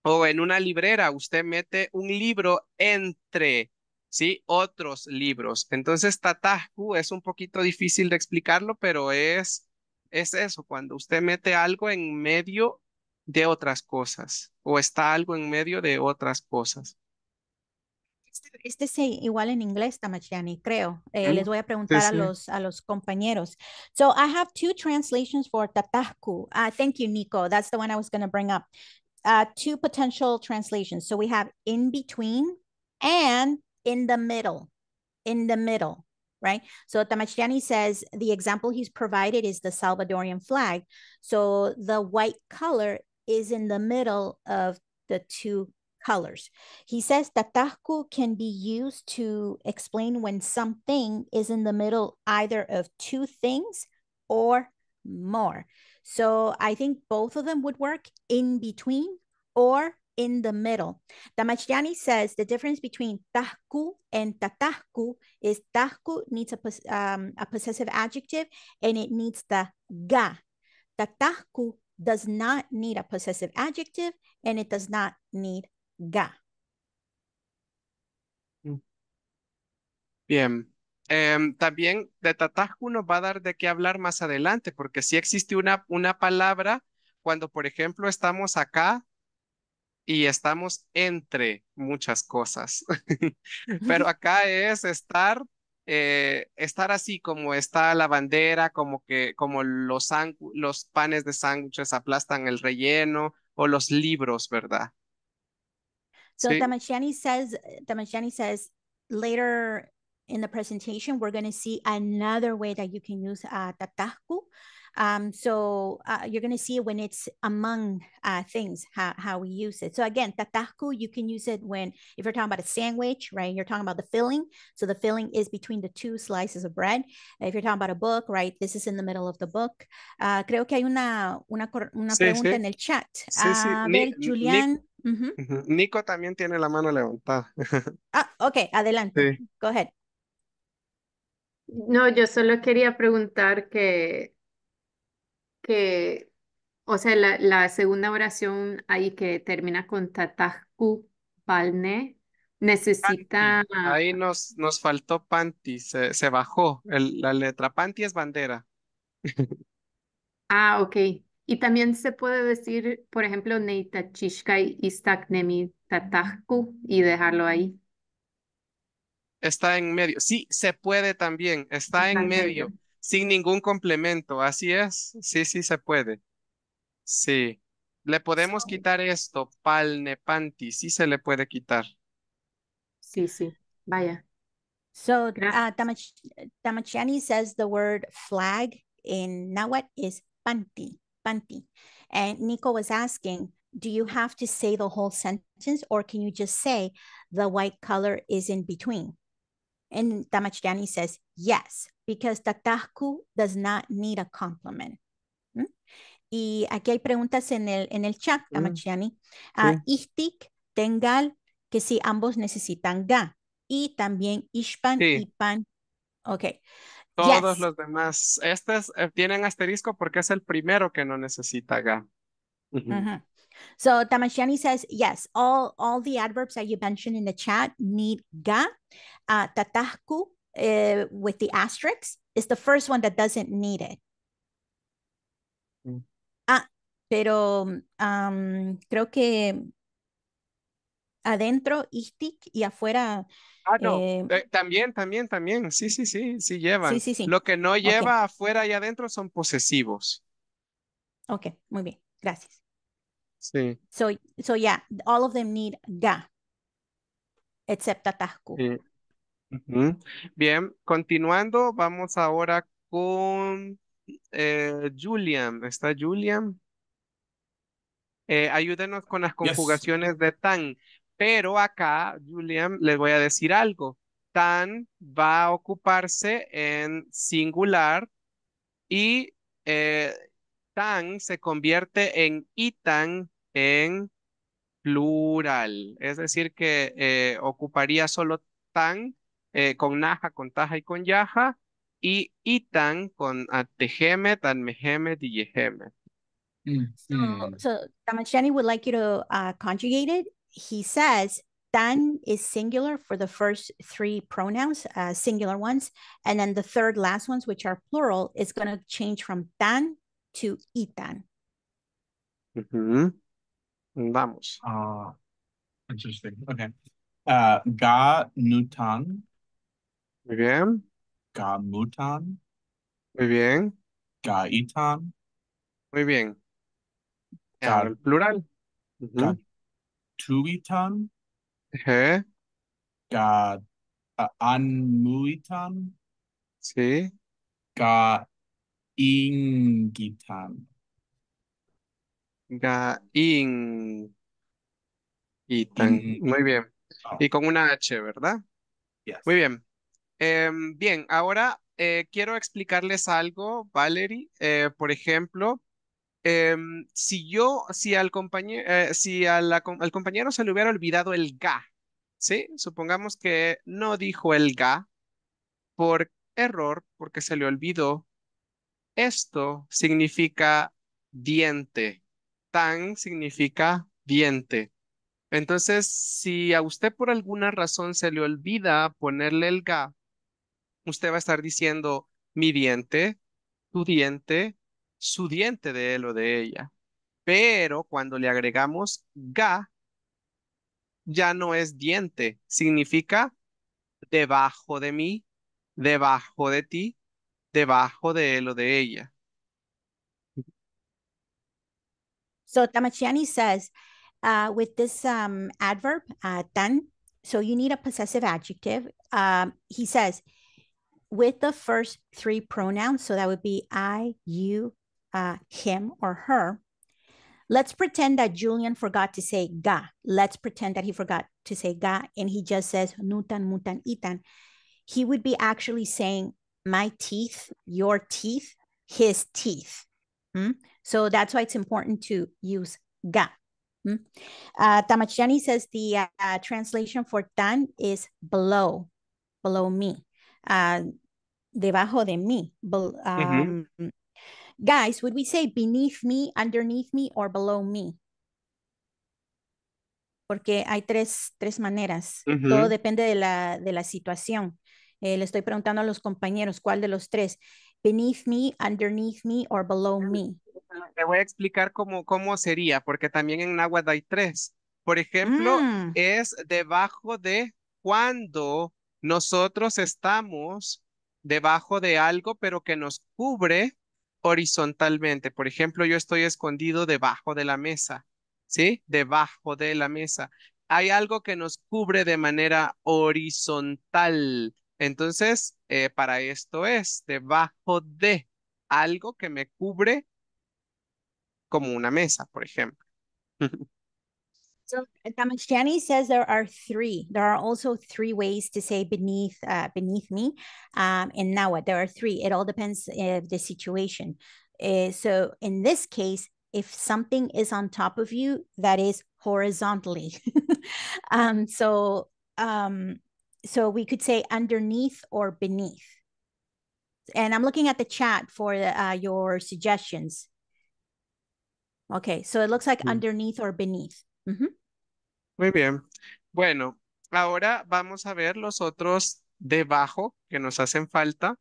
O en una librera, usted mete un libro entre, ¿sí? Otros libros. Entonces, tatajku es un poquito difícil de explicarlo, pero es, es eso, cuando usted mete algo en medio de otras cosas o está algo en medio de otras cosas. Este, es igual en inglés, Tamachiani, creo. Eh, les voy a preguntar sí, a los a los compañeros. So I have two translations for tatahku. Uh, thank you, Nico. That's the one I was going to bring up. Uh, two potential translations. So we have in between and in the middle. In the middle, right? So Tamachiani says the example he's provided is the Salvadorian flag. So the white color is in the middle of the two colors. He says that tatahku can be used to explain when something is in the middle either of two things or more. So I think both of them would work in between or in the middle. Damachiani says the difference between tahku and tatahku is tahku needs a, um, a possessive adjective and it needs the ga. Tatahku does not need a possessive adjective and it does not need ga. Bien. Em, también de tatajku nos va a dar de qué hablar más adelante, porque si existe una, una palabra cuando, por ejemplo, estamos acá y estamos entre muchas cosas. Pero acá es estar, eh, estar así como está la bandera, como que como los, los panes de sándwiches aplastan el relleno o los libros, ¿verdad? So Sí. Tamashani says, Tamashani says later in the presentation, we're going to see another way that you can use uh, tatahku. Um, so uh, you're going to see when it's among uh, things, how, how we use it. So again, tatahku, you can use it when, if you're talking about a sandwich, right? You're talking about the filling. So the filling is between the two slices of bread. If you're talking about a book, right? This is in the middle of the book. Uh, creo que hay una, una, una Sí, pregunta sí. en el chat. Sí, sí. A Ni- ver, ni- Julián. Ujú. Ujú. Nico también tiene la mano levantada. Ah, ok, adelante. Sí. Go ahead. No, yo solo quería preguntar que, que, o sea, la, la segunda oración ahí que termina con tatajku palne, necesita, Ahí nos, nos faltó panty, se, se bajó. El- la letra panty es bandera. ah, ok. Y también se puede decir, por ejemplo, neitachishkai istaknemi tatajku y dejarlo ahí. Está en medio. Sí, se puede también. Está en Está en medio, medio. Sin ningún complemento. Así es. Sí, sí se puede. Sí. Le podemos quitar esto, palne, panty. Sí se le puede quitar. Sí, sí. Vaya. So uh, Gracias. Tamach- Tamachiani says the word flag in Nahuatl is panti, panti. And Nico was asking, do you have to say the whole sentence or can you just say the white color is in between? And Tamachiani says, yes, because tatahku does not need a complement. ¿Mm? Y aquí hay preguntas en el, en el chat, Mm, Tamachiani. Ah, istik, tengal, que si ambos necesitan ga. Y también ishpan Sí. y pan. Ok. Todos Yes. los demás. Estos eh, tienen asterisco porque es el primero que no necesita ga. Mhm. So Tamashani says, yes, all, all the adverbs that you mentioned in the chat need ga. Uh, tatahku uh, with the asterisk is the first one that doesn't need it. Mm. Ah, pero um, creo que adentro istik y afuera. Ah, no. eh, Eh, también, también, también. Sí, sí, sí, sí llevan. sí, sí, sí. Lo que no lleva afuera y adentro son posesivos. Ok, muy bien. Gracias. Sí. So, so yeah, all of them need ga, except sí. Ujú. Bien, continuando, vamos ahora con eh, Julian. ¿Está Julian? Eh, ayúdenos con las Yes. conjugaciones de tan. Pero acá, Julian, les voy a decir algo. Tan va a ocuparse en singular y eh, tan se convierte en itan en plural. Es decir, que eh, ocuparía solo tan eh, con naja, con taja y con yaja y itan con atehemet, anmehemet y yehemet. So, so Damashani would like you to uh, conjugate it. He says tan is singular for the first three pronouns, uh, singular ones, and then the third last ones, which are plural, is going to change from tan to itan. Ujú. Vamos. Uh, interesting. Okay. Uh, ga nutan, Muy bien, ga mutan, muy bien, ga itan, muy bien. Ga- Ahora el plural. Ujú. ga tuitan, Eje, ga uh, anmuitan, Sí. ga ingitan. Ga in. Itan. In- Muy bien. Oh, Y con una H, ¿verdad? yes. Muy bien. Em, bien, ahora eh, quiero explicarles algo, Valerie. Eh, por ejemplo, em, si yo, si al compañero, si a la al compañero se le hubiera olvidado el ga, ¿sí? Supongamos que no dijo el ga por error, porque se le olvidó. Esto significa diente. Tan significa diente. Entonces, si a usted por alguna razón se le olvida ponerle el ga, usted va a estar diciendo mi diente, tu diente, su diente de él o de ella. Pero cuando le agregamos ga, ya no es diente, significa debajo de mí, debajo de ti, debajo de él o de ella. So Tamachiani says, uh, with this um, adverb, uh, tan, so you need a possessive adjective. Um, he says, with the first three pronouns, so that would be I, you, uh, him, or her. Let's pretend that Julian forgot to say ga. Let's pretend that he forgot to say ga and he just says nutan, mutan, itan. He would be actually saying my teeth, your teeth, his teeth. Mm? So that's why it's important to use ga. Mm? Uh, Tamachani says the uh, uh, translation for tan is below, below me, uh, debajo de mí. bel- um, Guys, would we say beneath me, underneath me, or below me? Porque hay tres, tres maneras. Todo depende de la, de la situación. Eh, le estoy preguntando a los compañeros, ¿cuál de los tres? Beneath me, underneath me, or below me? Te voy a explicar cómo, cómo sería, porque también en náhuatl hay tres. Por ejemplo, Mm, es debajo de cuando nosotros estamos debajo de algo, pero que nos cubre horizontalmente. Por ejemplo, yo estoy escondido debajo de la mesa, ¿sí? Debajo de la mesa. Hay algo que nos cubre de manera horizontal. Entonces, eh, para esto es debajo de algo que me cubre como una mesa, por ejemplo. So Tamashani says there are three. There are also three ways to say beneath uh, beneath me. Um, and now what? There are three. It all depends of the situation. Uh, so in this case, if something is on top of you, that is horizontally. um, so um, so we could say underneath or beneath. And I'm looking at the chat for uh, your suggestions. Okay, so it looks like Mm. underneath or beneath. Muy bien. Bueno, ahora vamos a ver los otros debajo que nos hacen falta.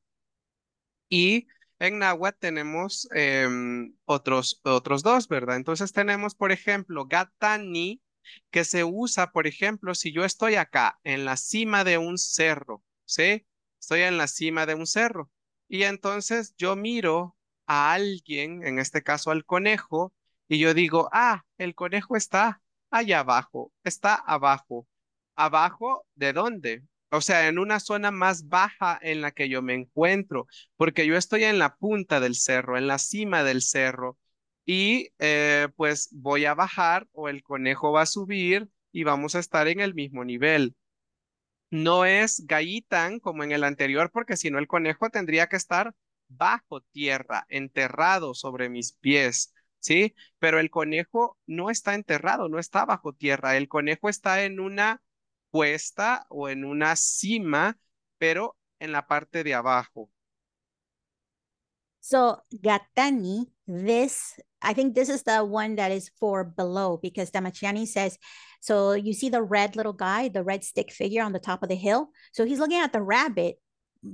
Y en náhuatl tenemos em, otros, otros dos, ¿verdad? Entonces tenemos, por ejemplo, gatani, que se usa, por ejemplo, si yo estoy acá en la cima de un cerro, ¿sí? Estoy en la cima de un cerro. Y entonces yo miro a alguien, en este caso al conejo, y yo digo, ah, el conejo está allá abajo, está abajo. ¿Abajo de dónde? O sea, en una zona más baja en la que yo me encuentro, porque yo estoy en la punta del cerro, en la cima del cerro, y eh, pues voy a bajar o el conejo va a subir y vamos a estar en el mismo nivel. No es Gaitán como en el anterior, porque si no el conejo tendría que estar bajo tierra, enterrado sobre mis pies, ¿sí? Pero el conejo no está enterrado, no está bajo tierra. El conejo está en una puesta o en una cima, pero en la parte de abajo. So Gatani, this, I think this is the one that is for below because Damachiani says, so you see the red little guy, the red stick figure on the top of the hill. So he's looking at the rabbit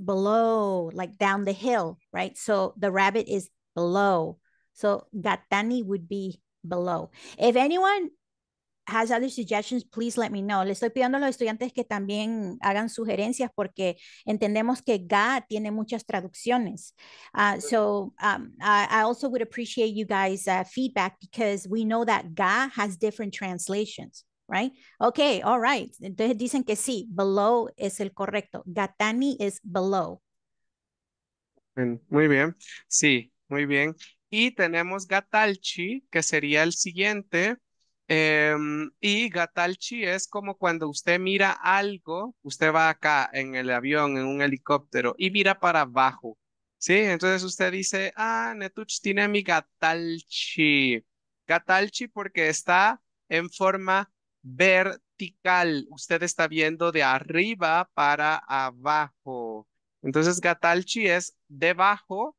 below, like down the hill, right? So the rabbit is below. So Gatani would be below. If anyone has other suggestions, please let me know. Le estoy pidiendo a los estudiantes que también hagan sugerencias porque entendemos que GA tiene muchas traducciones. Uh, so um, I, I, also would appreciate you guys' uh, feedback because we know that GA has different translations, right? Okay, all right. Entonces dicen que sí, below es el correcto. Gatani is below. Muy bien, sí, muy bien. Y tenemos Gatalchi, que sería el siguiente. Em, y Gatalchi es como cuando usted mira algo, usted va acá en el avión, en un helicóptero y mira para abajo. ¿Sí? Entonces usted dice, ah, Netuch tiene mi Gatalchi. Gatalchi porque está en forma vertical. Usted está viendo de arriba para abajo. Entonces Gatalchi es debajo,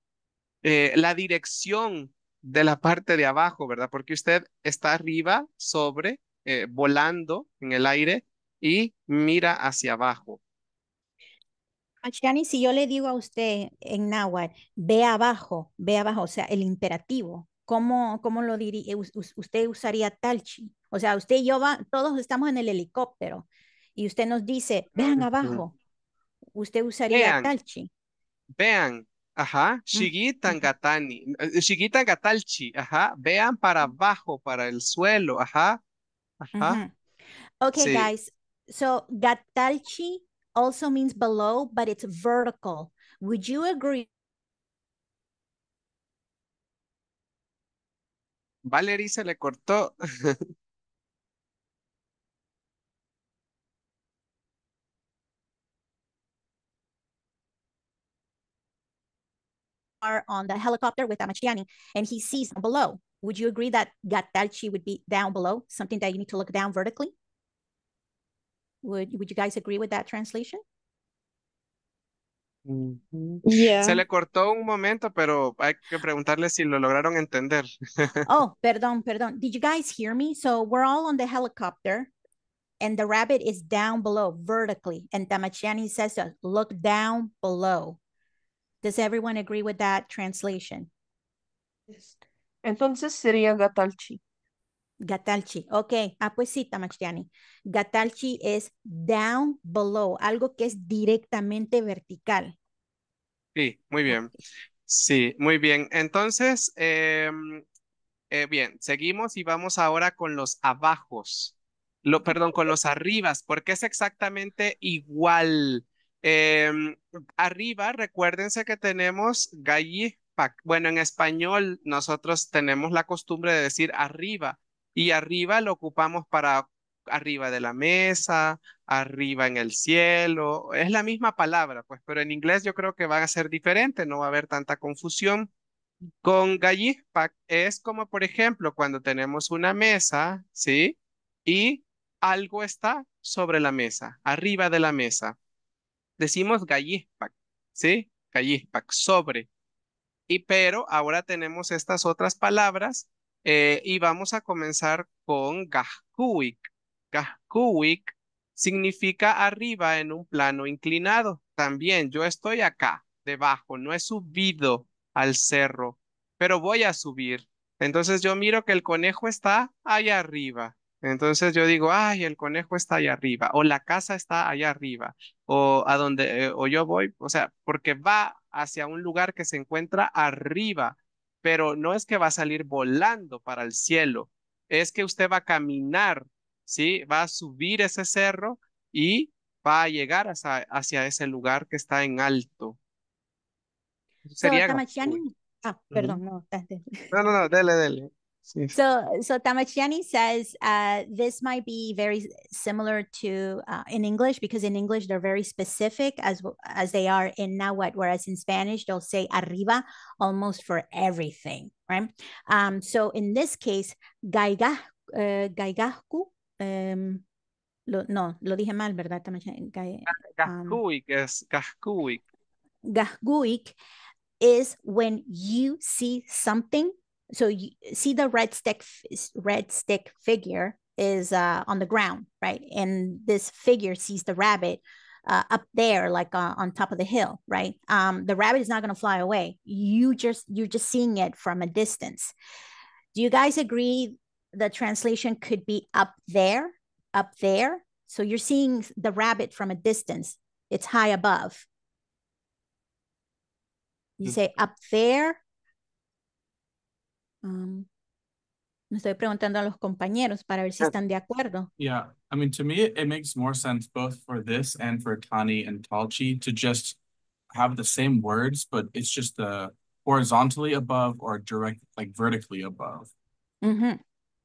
eh, la dirección de la parte de abajo, ¿verdad? Porque usted está arriba, sobre, eh, volando en el aire y mira hacia abajo. Achani, si yo le digo a usted en náhuatl, ve abajo, ve abajo, o sea, el imperativo, ¿cómo, cómo lo diría? Usted usaría talchi. O sea, usted y yo, va, todos estamos en el helicóptero y usted nos dice, vean abajo. Usted usaría talchi. Vean, Ajá, Shigitan Gatani, eh, Shigitan Gatalchi, ajá, vean para abajo, para el suelo, ajá, ajá. Okay, sí. guys, so Gatalchi also means below, but it's vertical. Would you agree? Valerie se le cortó. are on the helicopter with Amachiani and he sees below. Would you agree that Gatalchi would be down below, something that you need to look down vertically? Would, would you guys agree with that translation? Mm-hmm. Yeah. Se le cortó un momento, pero hay que preguntarle si lo lograron entender. oh, perdón, perdón. Did you guys hear me? So we're all on the helicopter and the rabbit is down below vertically. And Tamachiani says, look down below. Does everyone agree with that translation? Entonces sería Gatalchi. Gatalchi, ok. Ah, pues sí, Tamachtiani. Gatalchi es down below, algo que es directamente vertical. Sí, muy bien. Sí, muy bien. Entonces, em, eh, bien, seguimos y vamos ahora con los abajos. Lo, perdón, con los arribas, porque es exactamente igual. Em, arriba, recuérdense que tenemos gallipac. Bueno, en español nosotros tenemos la costumbre de decir arriba y arriba lo ocupamos para arriba de la mesa, arriba en el cielo. Es la misma palabra, pues, pero en inglés yo creo que va a ser diferente, no va a haber tanta confusión. Con gallipac es como, por ejemplo, cuando tenemos una mesa, ¿sí? Y algo está sobre la mesa, arriba de la mesa decimos gallispac, ¿sí? Gallispac, sobre. Y pero ahora tenemos estas otras palabras eh, y vamos a comenzar con gajkuik. Gajkuik significa arriba en un plano inclinado. También yo estoy acá, debajo, no he subido al cerro, pero voy a subir. Entonces yo miro que el conejo está allá arriba. Entonces yo digo, ay, el conejo está allá arriba, o la casa está allá arriba, o a donde, eh, o yo voy, o sea, porque va hacia un lugar que se encuentra arriba, pero no es que va a salir volando para el cielo, es que usted va a caminar, ¿sí? Va a subir ese cerro y va a llegar hacia, hacia ese lugar que está en alto. Sería Ah, perdón, no. No, no, no, dele, dele. Sí, sí. So, so Tamachiani says uh, this might be very similar to uh, in English because in English they're very specific as as they are in Nahuatl, whereas in Spanish they'll say arriba almost for everything, right? Um, so in this case, gaiga, uh, gaigahku, um, lo, no, lo dije mal, ¿verdad, Tamachiani? Gai- um, Gahkuik es Gahkuik. Gahguik is when you see something. So you see the red stick, red stick figure is uh, on the ground, right? And this figure sees the rabbit uh, up there, like uh, on top of the hill, right? Um, the rabbit is not going to fly away. You just you're just seeing it from a distance. Do you guys agree? The translation could be up there, up there. So you're seeing the rabbit from a distance. It's high above. You Mm. say up there. Um, me estoy preguntando a los compañeros para ver si están de acuerdo. Yeah, I mean, to me, it, it makes more sense both for this and for Tani and Talchi to just have the same words, but it's just the horizontally above or direct, like vertically above. Ujú,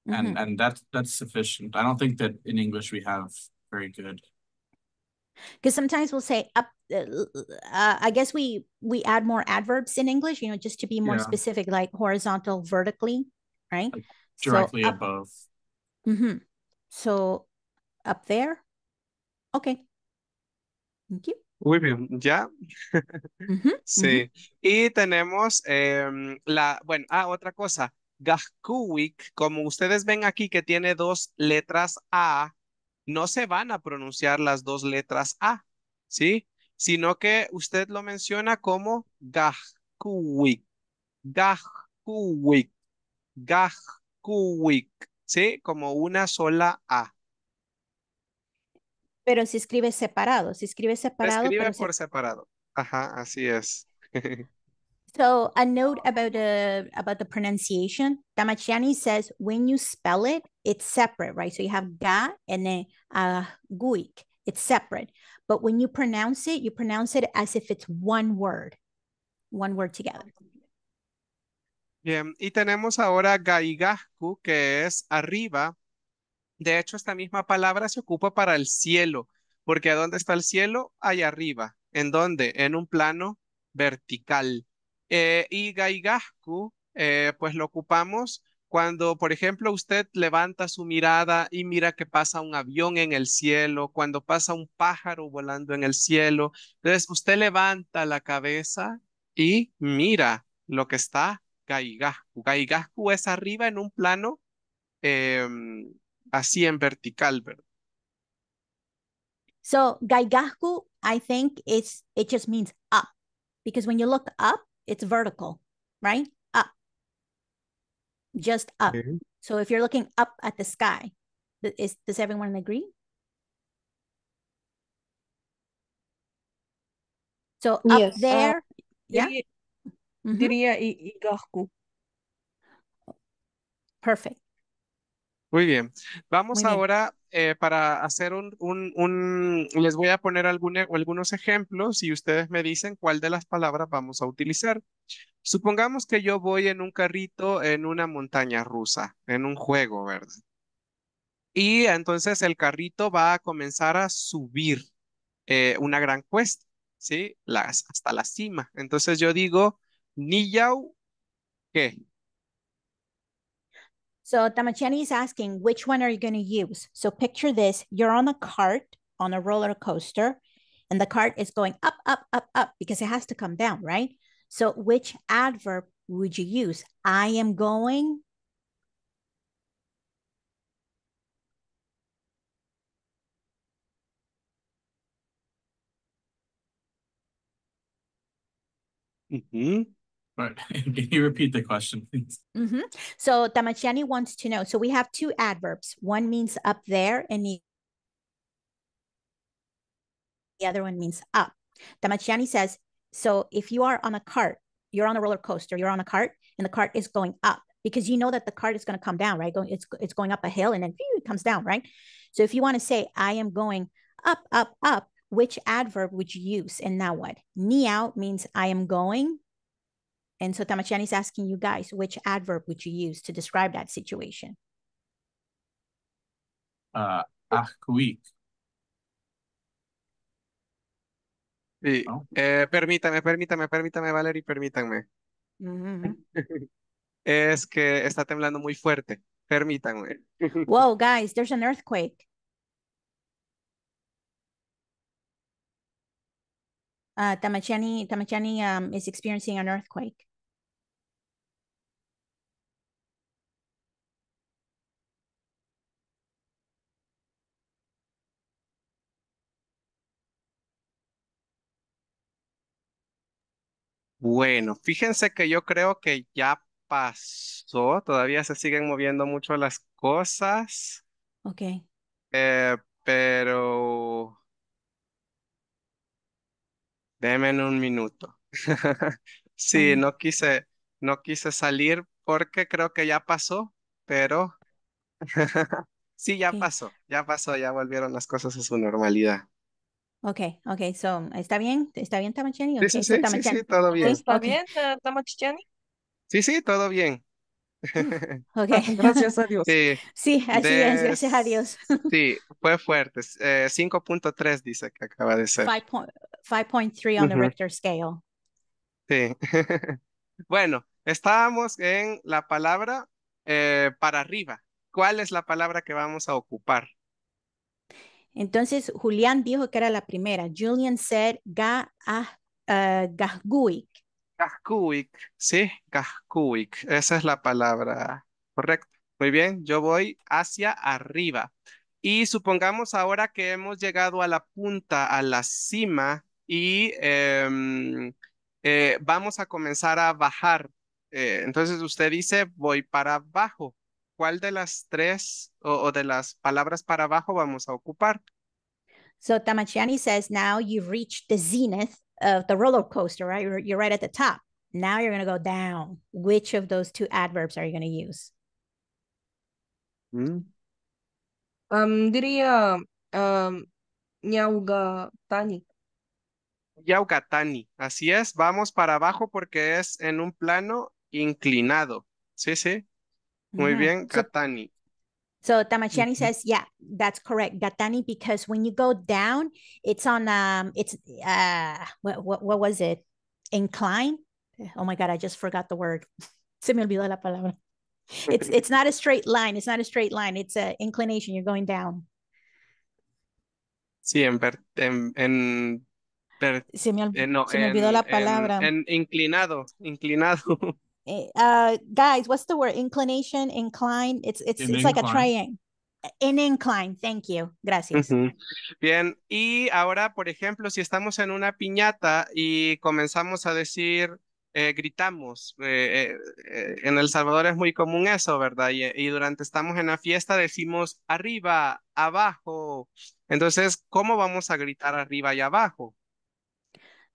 And ujú. and that's that's sufficient. I don't think that in English we have very good. Because sometimes we'll say up. Uh, l- l- uh, I guess we we add more adverbs in English, you know, just to be more Yeah. specific, like horizontal, vertically, right? Like So Directly up- above. mhm. So up there. Okay. Thank you. Muy bien, ¿ya? Ujú, Sí. Y tenemos em, la, bueno, ah, otra cosa. Gahkuik, como ustedes ven aquí que tiene dos letras A, no se van a pronunciar las dos letras A, ¿sí? Sino que usted lo menciona como Gahkuik, Gahkuik, Gahkuik, ¿sí? Como una sola A. Pero si escribe separado, si escribe Se separado, escribe se- por separado. Ajá, así es. So a note about the about the pronunciation. Damachiani says when you spell it, it's separate, right? So you have ga and then uh guik. It's separate. But when you pronounce it, you pronounce it as if it's one word, one word together. Bien, y tenemos ahora Gaigasku, que es arriba. De hecho, esta misma palabra se ocupa para el cielo, porque ¿a dónde está el cielo? Ahí arriba. ¿En dónde? En un plano vertical. Eh, y Gaigasku, eh, pues lo ocupamos cuando, por ejemplo, usted levanta su mirada y mira que pasa un avión en el cielo, cuando pasa un pájaro volando en el cielo. Entonces, usted levanta la cabeza y mira lo que está Gaigasku. Gaigasku es arriba en un plano em, así en vertical, ¿verdad? So gaigasku, I think it's it just means up because when you look up, it's vertical, right? Up. Just up. So if you're looking up at the sky, is does everyone agree? So up Yes. Uh, there, yeah, Diría, mhm, diría i- igahku. perfect. Muy bien. Vamos Muy bien. ahora eh, para hacer un, un, un- les voy a poner alguna- algunos ejemplos y ustedes me dicen cuál de las palabras vamos a utilizar. Supongamos que yo voy en un carrito en una montaña rusa, en un juego, ¿verdad? Y entonces el carrito va a comenzar a subir eh, una gran cuesta, ¿sí? Las, hasta la cima. Entonces yo digo, Niyau, ¿qué? So Tamachiani is asking, which one are you going to use? So picture this, you're on a cart on a roller coaster and the cart is going up, up, up, up because it has to come down, right? So which adverb would you use? I am going, Ujú. But can you repeat the question, please? Mhm. So Tamachiani wants to know. So we have two adverbs. One means up there and the the other one means up. Tamachiani says, so if you are on a cart, you're on a roller coaster, you're on a cart, and the cart is going up because you know that the cart is going to come down, right? It's it's going up a hill and then it comes down, right? So if you want to say, I am going up, up, up, which adverb would you use? And now what? Ni out means I am going, And so Tamachiani is asking you guys, which adverb would you use to describe that situation? Uh, ahkuik. Sí. ¿no? Eh, permítame, permítame, permítame, Valerie, permítanme. Mhm. Es que está temblando muy fuerte. Permítanme. Whoa, guys, there's an earthquake. Uh, Tamachani, Tamachani um, is experiencing an earthquake. Bueno, fíjense que yo creo que ya pasó. Todavía se siguen moviendo mucho las cosas. Okay. Eh, pero denme un minuto. Sí, no quise, no quise salir porque creo que ya pasó, pero sí, ya Okay. pasó, ya pasó, ya volvieron las cosas a su normalidad. Okay, okay, so ¿está bien? ¿Está bien, Tamachani? Sí, sí, Okay, so sí, sí, sí, todo bien. ¿Está Okay. bien, Tamachichani? Sí, sí, todo bien. Okay. Gracias a Dios. Sí, Sí, así es, gracias a Dios. sí, fue fuerte. Eh, 5.3 dice que acaba de ser. Five point, 5.3 on the. Richter scale. Sí. Bueno, estábamos en la palabra eh, para arriba. ¿Cuál es la palabra que vamos a ocupar? Entonces, Julián dijo que era la primera. Julian said ga ah, uh, gahguik. Gahkuik, sí, Gahkuik. Esa es la palabra correcta. Muy bien, yo voy hacia arriba. Y supongamos ahora que hemos llegado a la punta, a la cima, y em, eh, vamos a comenzar a bajar. Eh, entonces usted dice, voy para abajo. ¿Cuál de las tres o, o de las palabras para abajo vamos a ocupar? So Tamachiani says now you've reached the zenith of the roller coaster, right? You're, you're right at the top. Now you're going to go down. Which of those two adverbs are you going to use? Mm, Am, diría am, ñauga tani. Yaugatani, así es, vamos para abajo porque es en un plano inclinado. Sí, sí, muy bien, So, Gatani. so Tamachiani Ujú. says, yeah, that's correct. Gatani, because when you go down, it's on, um, it's, uh, what, what, what was it? Incline? Oh my God, I just forgot the word. Se me olvidó la palabra. It's, it's not a straight line. It's not a straight line. It's a inclination. You're going down. Sí, en, ver- en, en, ver- Se me, ol- eh, no, se me olvidó la en, en, palabra. en inclinado, inclinado. Uh guys what's the word inclination incline it's it's An it's like a triangle an incline thank you gracias. Bien, y ahora, por ejemplo, si estamos en una piñata y comenzamos a decir, eh, gritamos, eh, en El Salvador es muy común eso, ¿verdad? Y, y durante estamos en la fiesta decimos arriba, abajo. Entonces, ¿cómo vamos a gritar arriba y abajo?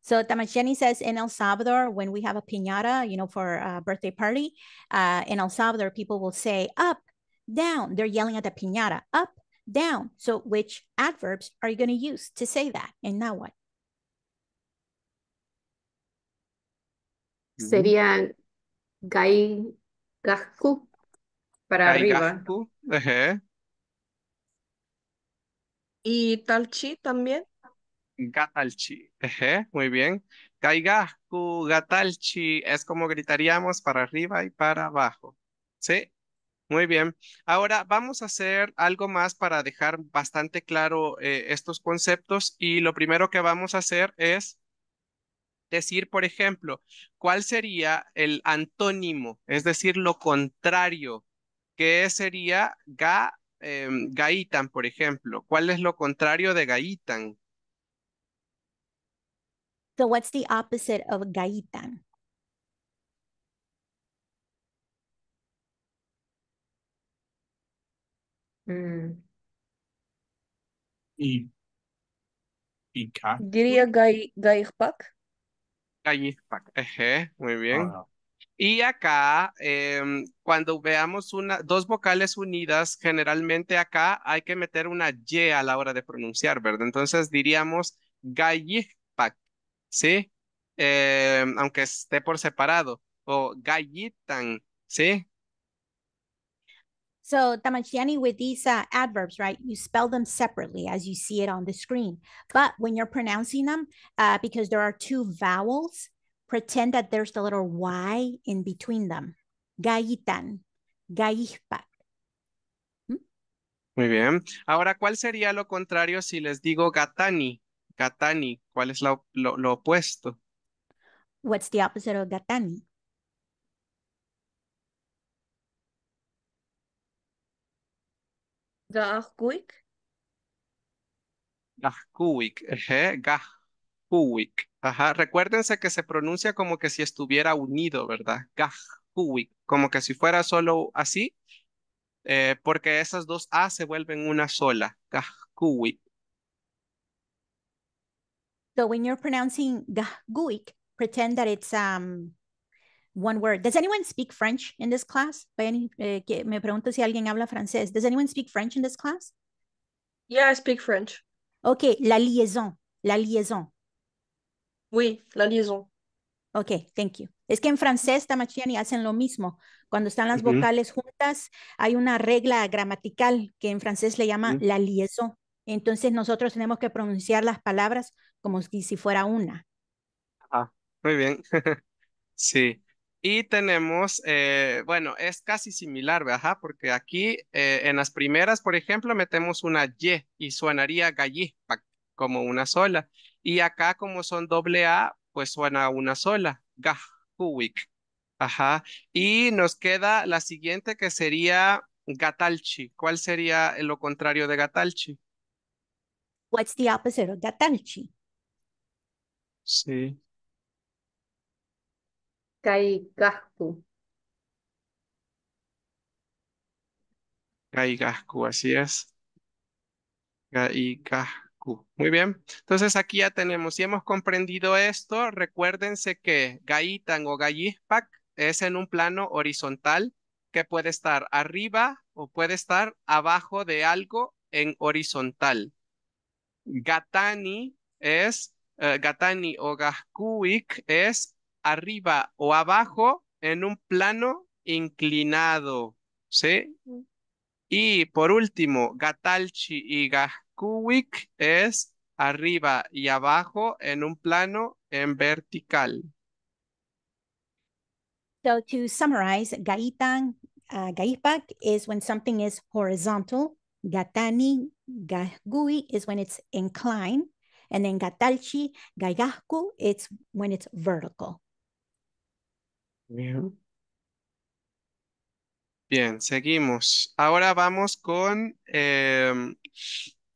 So Tamacheni says in El Salvador when we have a piñata you know for a birthday party uh in El Salvador people will say up down. They're yelling at the piñata up down. So which adverbs are you going to use to say that and now what? Sería gai gasku para arriba. Gaigasku, ejé, Y talchi también. Gatalchi, muy bien. Gaigasku, Gatalchi, es como gritaríamos para arriba y para abajo. ¿Sí? Muy bien. Ahora vamos a hacer algo más para dejar bastante claro eh, estos conceptos y lo primero que vamos a hacer es decir, por ejemplo, cuál sería el antónimo, es decir, lo contrario, que sería ga, em, gaitan, por ejemplo. ¿Cuál es lo contrario de gaitan? So what's the opposite of gaitan Mm, Y, y ca- Diría gai, ejé, muy bien. Y acá, em, cuando veamos una, dos vocales unidas, generalmente acá hay que meter una Y a la hora de pronunciar, ¿verdad? Entonces diríamos gallifpak, ¿sí? Em, aunque esté por separado. o gallitan, ¿sí? So Tamachiani, with these uh, adverbs, right, you spell them separately as you see it on the screen. But when you're pronouncing them, uh, because there are two vowels, pretend that there's the little Y in between them. Gallitan, gallispa. Muy bien. Ahora, ¿cuál sería lo contrario si les digo gatani? Gatani, ¿cuál es lo, lo, lo opuesto? What's the opposite of gatani? Gahkuik. Gahkuik, Gahkuik. Ajá, recuérdense que se pronuncia como que si estuviera unido, ¿verdad? Gahkuik, como que si fuera solo así, eh, porque esas dos A se vuelven una sola. Gahkuik. So when you're pronouncing gahguik, pretend that it's um one word. Does anyone speak French in this class? By any- eh, me pregunto si alguien habla francés. Does anyone speak French in this class? Yeah, I speak French. Okay, la liaison, la liaison. Oui, la liaison. Ok, thank you. Es que en francés, Tamachiani, hacen lo mismo. Cuando están las vocales juntas, hay una regla gramatical que en francés le llama la liaison. Entonces nosotros tenemos que pronunciar las palabras como si, fuera una. Ah, muy bien. Sí. Y tenemos, eh, bueno, es casi similar, ¿verdad? Porque aquí eh, en las primeras, por ejemplo, metemos una Y y sonaría gallispac como una sola. Y acá como son doble A, pues suena una sola, gahkuik. Ajá. Y nos queda la siguiente que sería gatalchi. ¿Cuál sería lo contrario de gatalchi? What's the opposite of gatalchi? Sí. Kaikahku. Gaigasku, así es. Gaigasku. Muy bien. Entonces aquí ya tenemos, si hemos comprendido esto, recuérdense que Gaitan o Gallispac es en un plano horizontal que puede estar arriba o puede estar abajo de algo en horizontal. Gatani es, eh, Gatani o Gaskuik es arriba o abajo en un plano inclinado. ¿Sí? Y por último, Gatalchi y Gaskuik es arriba y abajo en un plano en vertical. So to summarize, gaitan, uh, gaipak is when something is horizontal. Gatani, gahgui is when it's inclined. And then gatalchi, gaigasku, it's when it's vertical. Bien. Bien, seguimos. Ahora vamos con, em,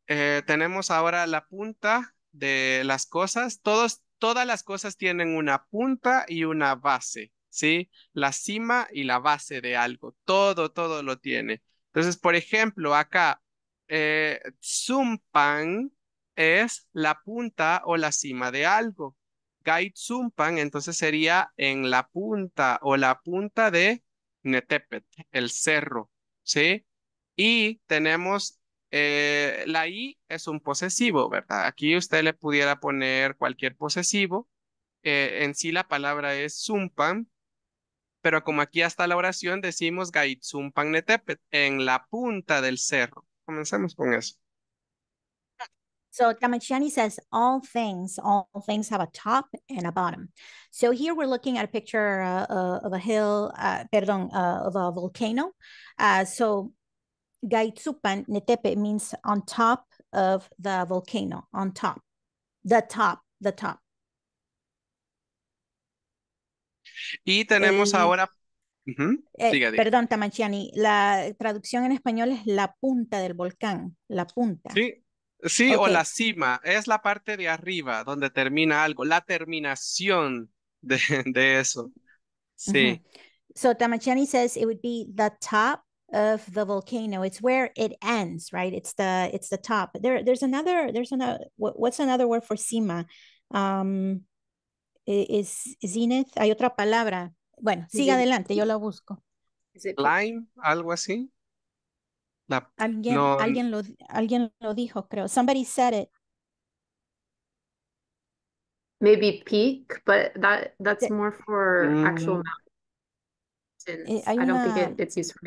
eh, tenemos ahora la punta de las cosas. Todos, todas las cosas tienen una punta y una base, ¿sí? La cima y la base de algo. Todo, todo lo tiene. Entonces, por ejemplo, acá, eh, Zumpan es la punta o la cima de algo. Gaitzumpan, entonces sería en la punta o la punta de Netepet, el cerro, ¿sí? Y tenemos, eh, la I es un posesivo, ¿verdad? Aquí usted le pudiera poner cualquier posesivo. eh, en sí la palabra es Zumpan, pero como aquí hasta la oración decimos Gaitzumpan Netepet, en la punta del cerro. Comencemos con eso. So Tamachiani says all things, all things have a top and a bottom. So here we're looking at a picture uh, uh, of a hill, uh, perdón, uh, of a volcano. Uh, so Gaitsupan Netepe means on top of the volcano, on top, the top, the top. Y tenemos El- ahora... Eh, perdón, Tamachiani, la traducción en español es la punta del volcán, la punta. Sí, sí, o la cima, es la parte de arriba donde termina algo, la terminación de, de eso. Sí. So Tamachiani says it would be the top of the volcano. It's where it ends, right? It's the it's the top. There there's another there's another what, what's another word for cima? Um is zenith. Hay otra palabra. Bueno, siga adelante, yo lo busco. Lime, algo así. La, Alguien no, alguien lo alguien lo dijo, creo. Somebody said it. maybe peak, but that that's more for actual Mm. mountain. sentence. hay I don't think it- it's used for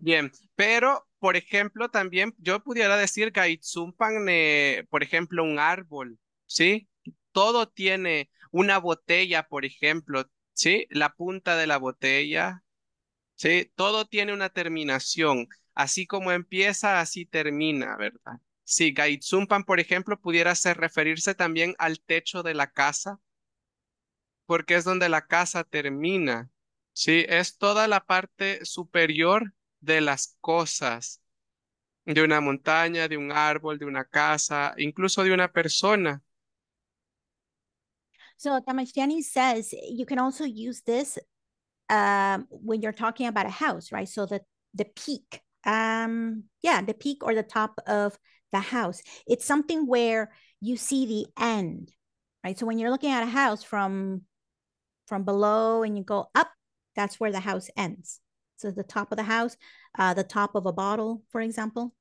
Bien, pero por ejemplo también yo pudiera decir Gaitsumpan, eh, por ejemplo, un árbol, ¿sí? Todo tiene una botella, por ejemplo, ¿sí? La punta de la botella, ¿sí? Todo tiene una terminación, así como empieza, así termina, ¿verdad? Sí, Gaitsumpan, por ejemplo, pudiera ser referirse también al techo de la casa, porque es donde la casa termina. Sí, es toda la parte superior de las cosas, de una montaña, de un árbol, de una casa, incluso de una persona. So Tamashtiani says you can also use this um, when you're talking about a house, right? So the the peak, um, yeah, the peak or the top of the house. It's something where you see the end, right? So when you're looking at a house from from below and you go up, that's where the house ends. So the top of the house, uh, the top of a bottle, for example.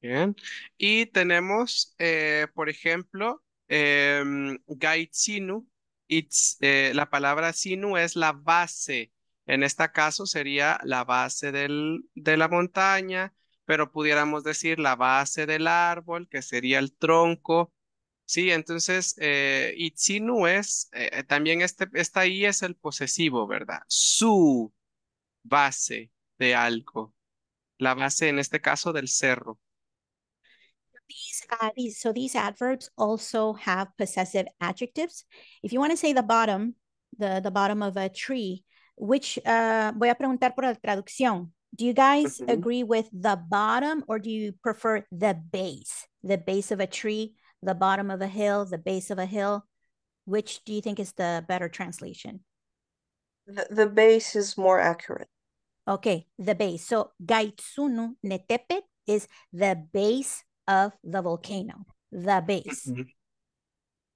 Bien. Y tenemos, eh, por ejemplo, em, Gaitsinu. It's, eh, la palabra sinu es la base. En este caso sería la base del, de la montaña, pero pudiéramos decir la base del árbol, que sería el tronco. Sí, entonces, eh, Itsinu es, eh, también este, esta I es el posesivo, ¿verdad? Su base de algo. La base en este caso del cerro. These, uh, these, so these adverbs also have possessive adjectives. If you want to say the bottom, the, the bottom of a tree, which, uh, voy a preguntar por la traducción. Do you guys Ujú. agree with the bottom or do you prefer the base? The base of a tree, the bottom of a hill, the base of a hill? Which do you think is the better translation? The, the base is more accurate. Okay, the base. So Gaitsunu Netepet is the base of the volcano, the base.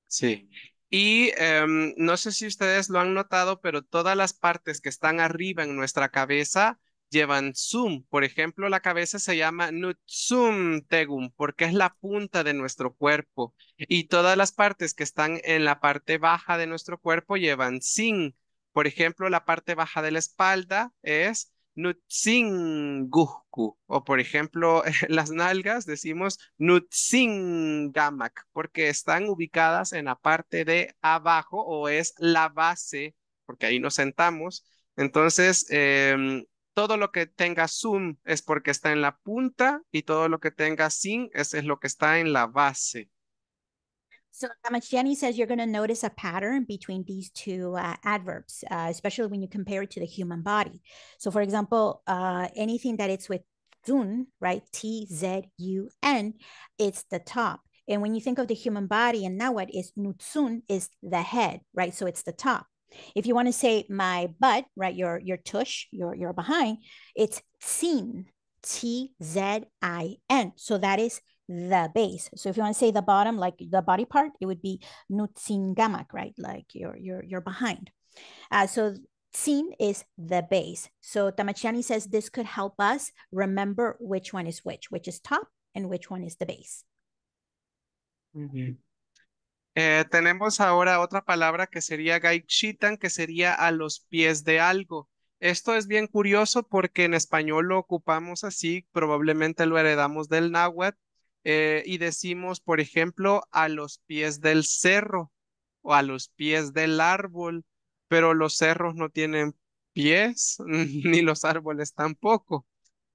Sí. Y em, no sé si ustedes lo han notado, pero todas las partes que están arriba en nuestra cabeza llevan zoom. Por ejemplo, la cabeza se llama Nutsum Tegum porque es la punta de nuestro cuerpo. Y todas las partes que están en la parte baja de nuestro cuerpo llevan sin. Por ejemplo, la parte baja de la espalda es Nutsinguhku. O por ejemplo, las nalgas decimos Nutsingamak, porque están ubicadas en la parte de abajo o es la base, porque ahí nos sentamos. Entonces, em, todo lo que tenga zoom es porque está en la punta y todo lo que tenga sin es lo que está en la base. So Tamachiani says you're going to notice a pattern between these two uh, adverbs, uh, especially when you compare it to the human body. So, for example, uh, anything that it's with zun, right? T Z U N, it's the top. And when you think of the human body and now what is nutsun is the head, right? So it's the top. If you want to say my butt, right? Your your tush, your your behind, it's sin, T Z I N. So that is the base. So if you want to say the bottom, like the body part, it would be nutsingamak, right? Like your your your behind. Uh, so sin is the base. So Tamachiani says this could help us remember which one is which, which is top and which one is the base. Eh, tenemos ahora otra palabra que sería gaikshitan, que sería a los pies de algo. Esto es bien curioso porque en español lo ocupamos así, probablemente lo heredamos del náhuatl, eh, y decimos, por ejemplo, a los pies del cerro o a los pies del árbol, pero los cerros no tienen pies, ni los árboles tampoco.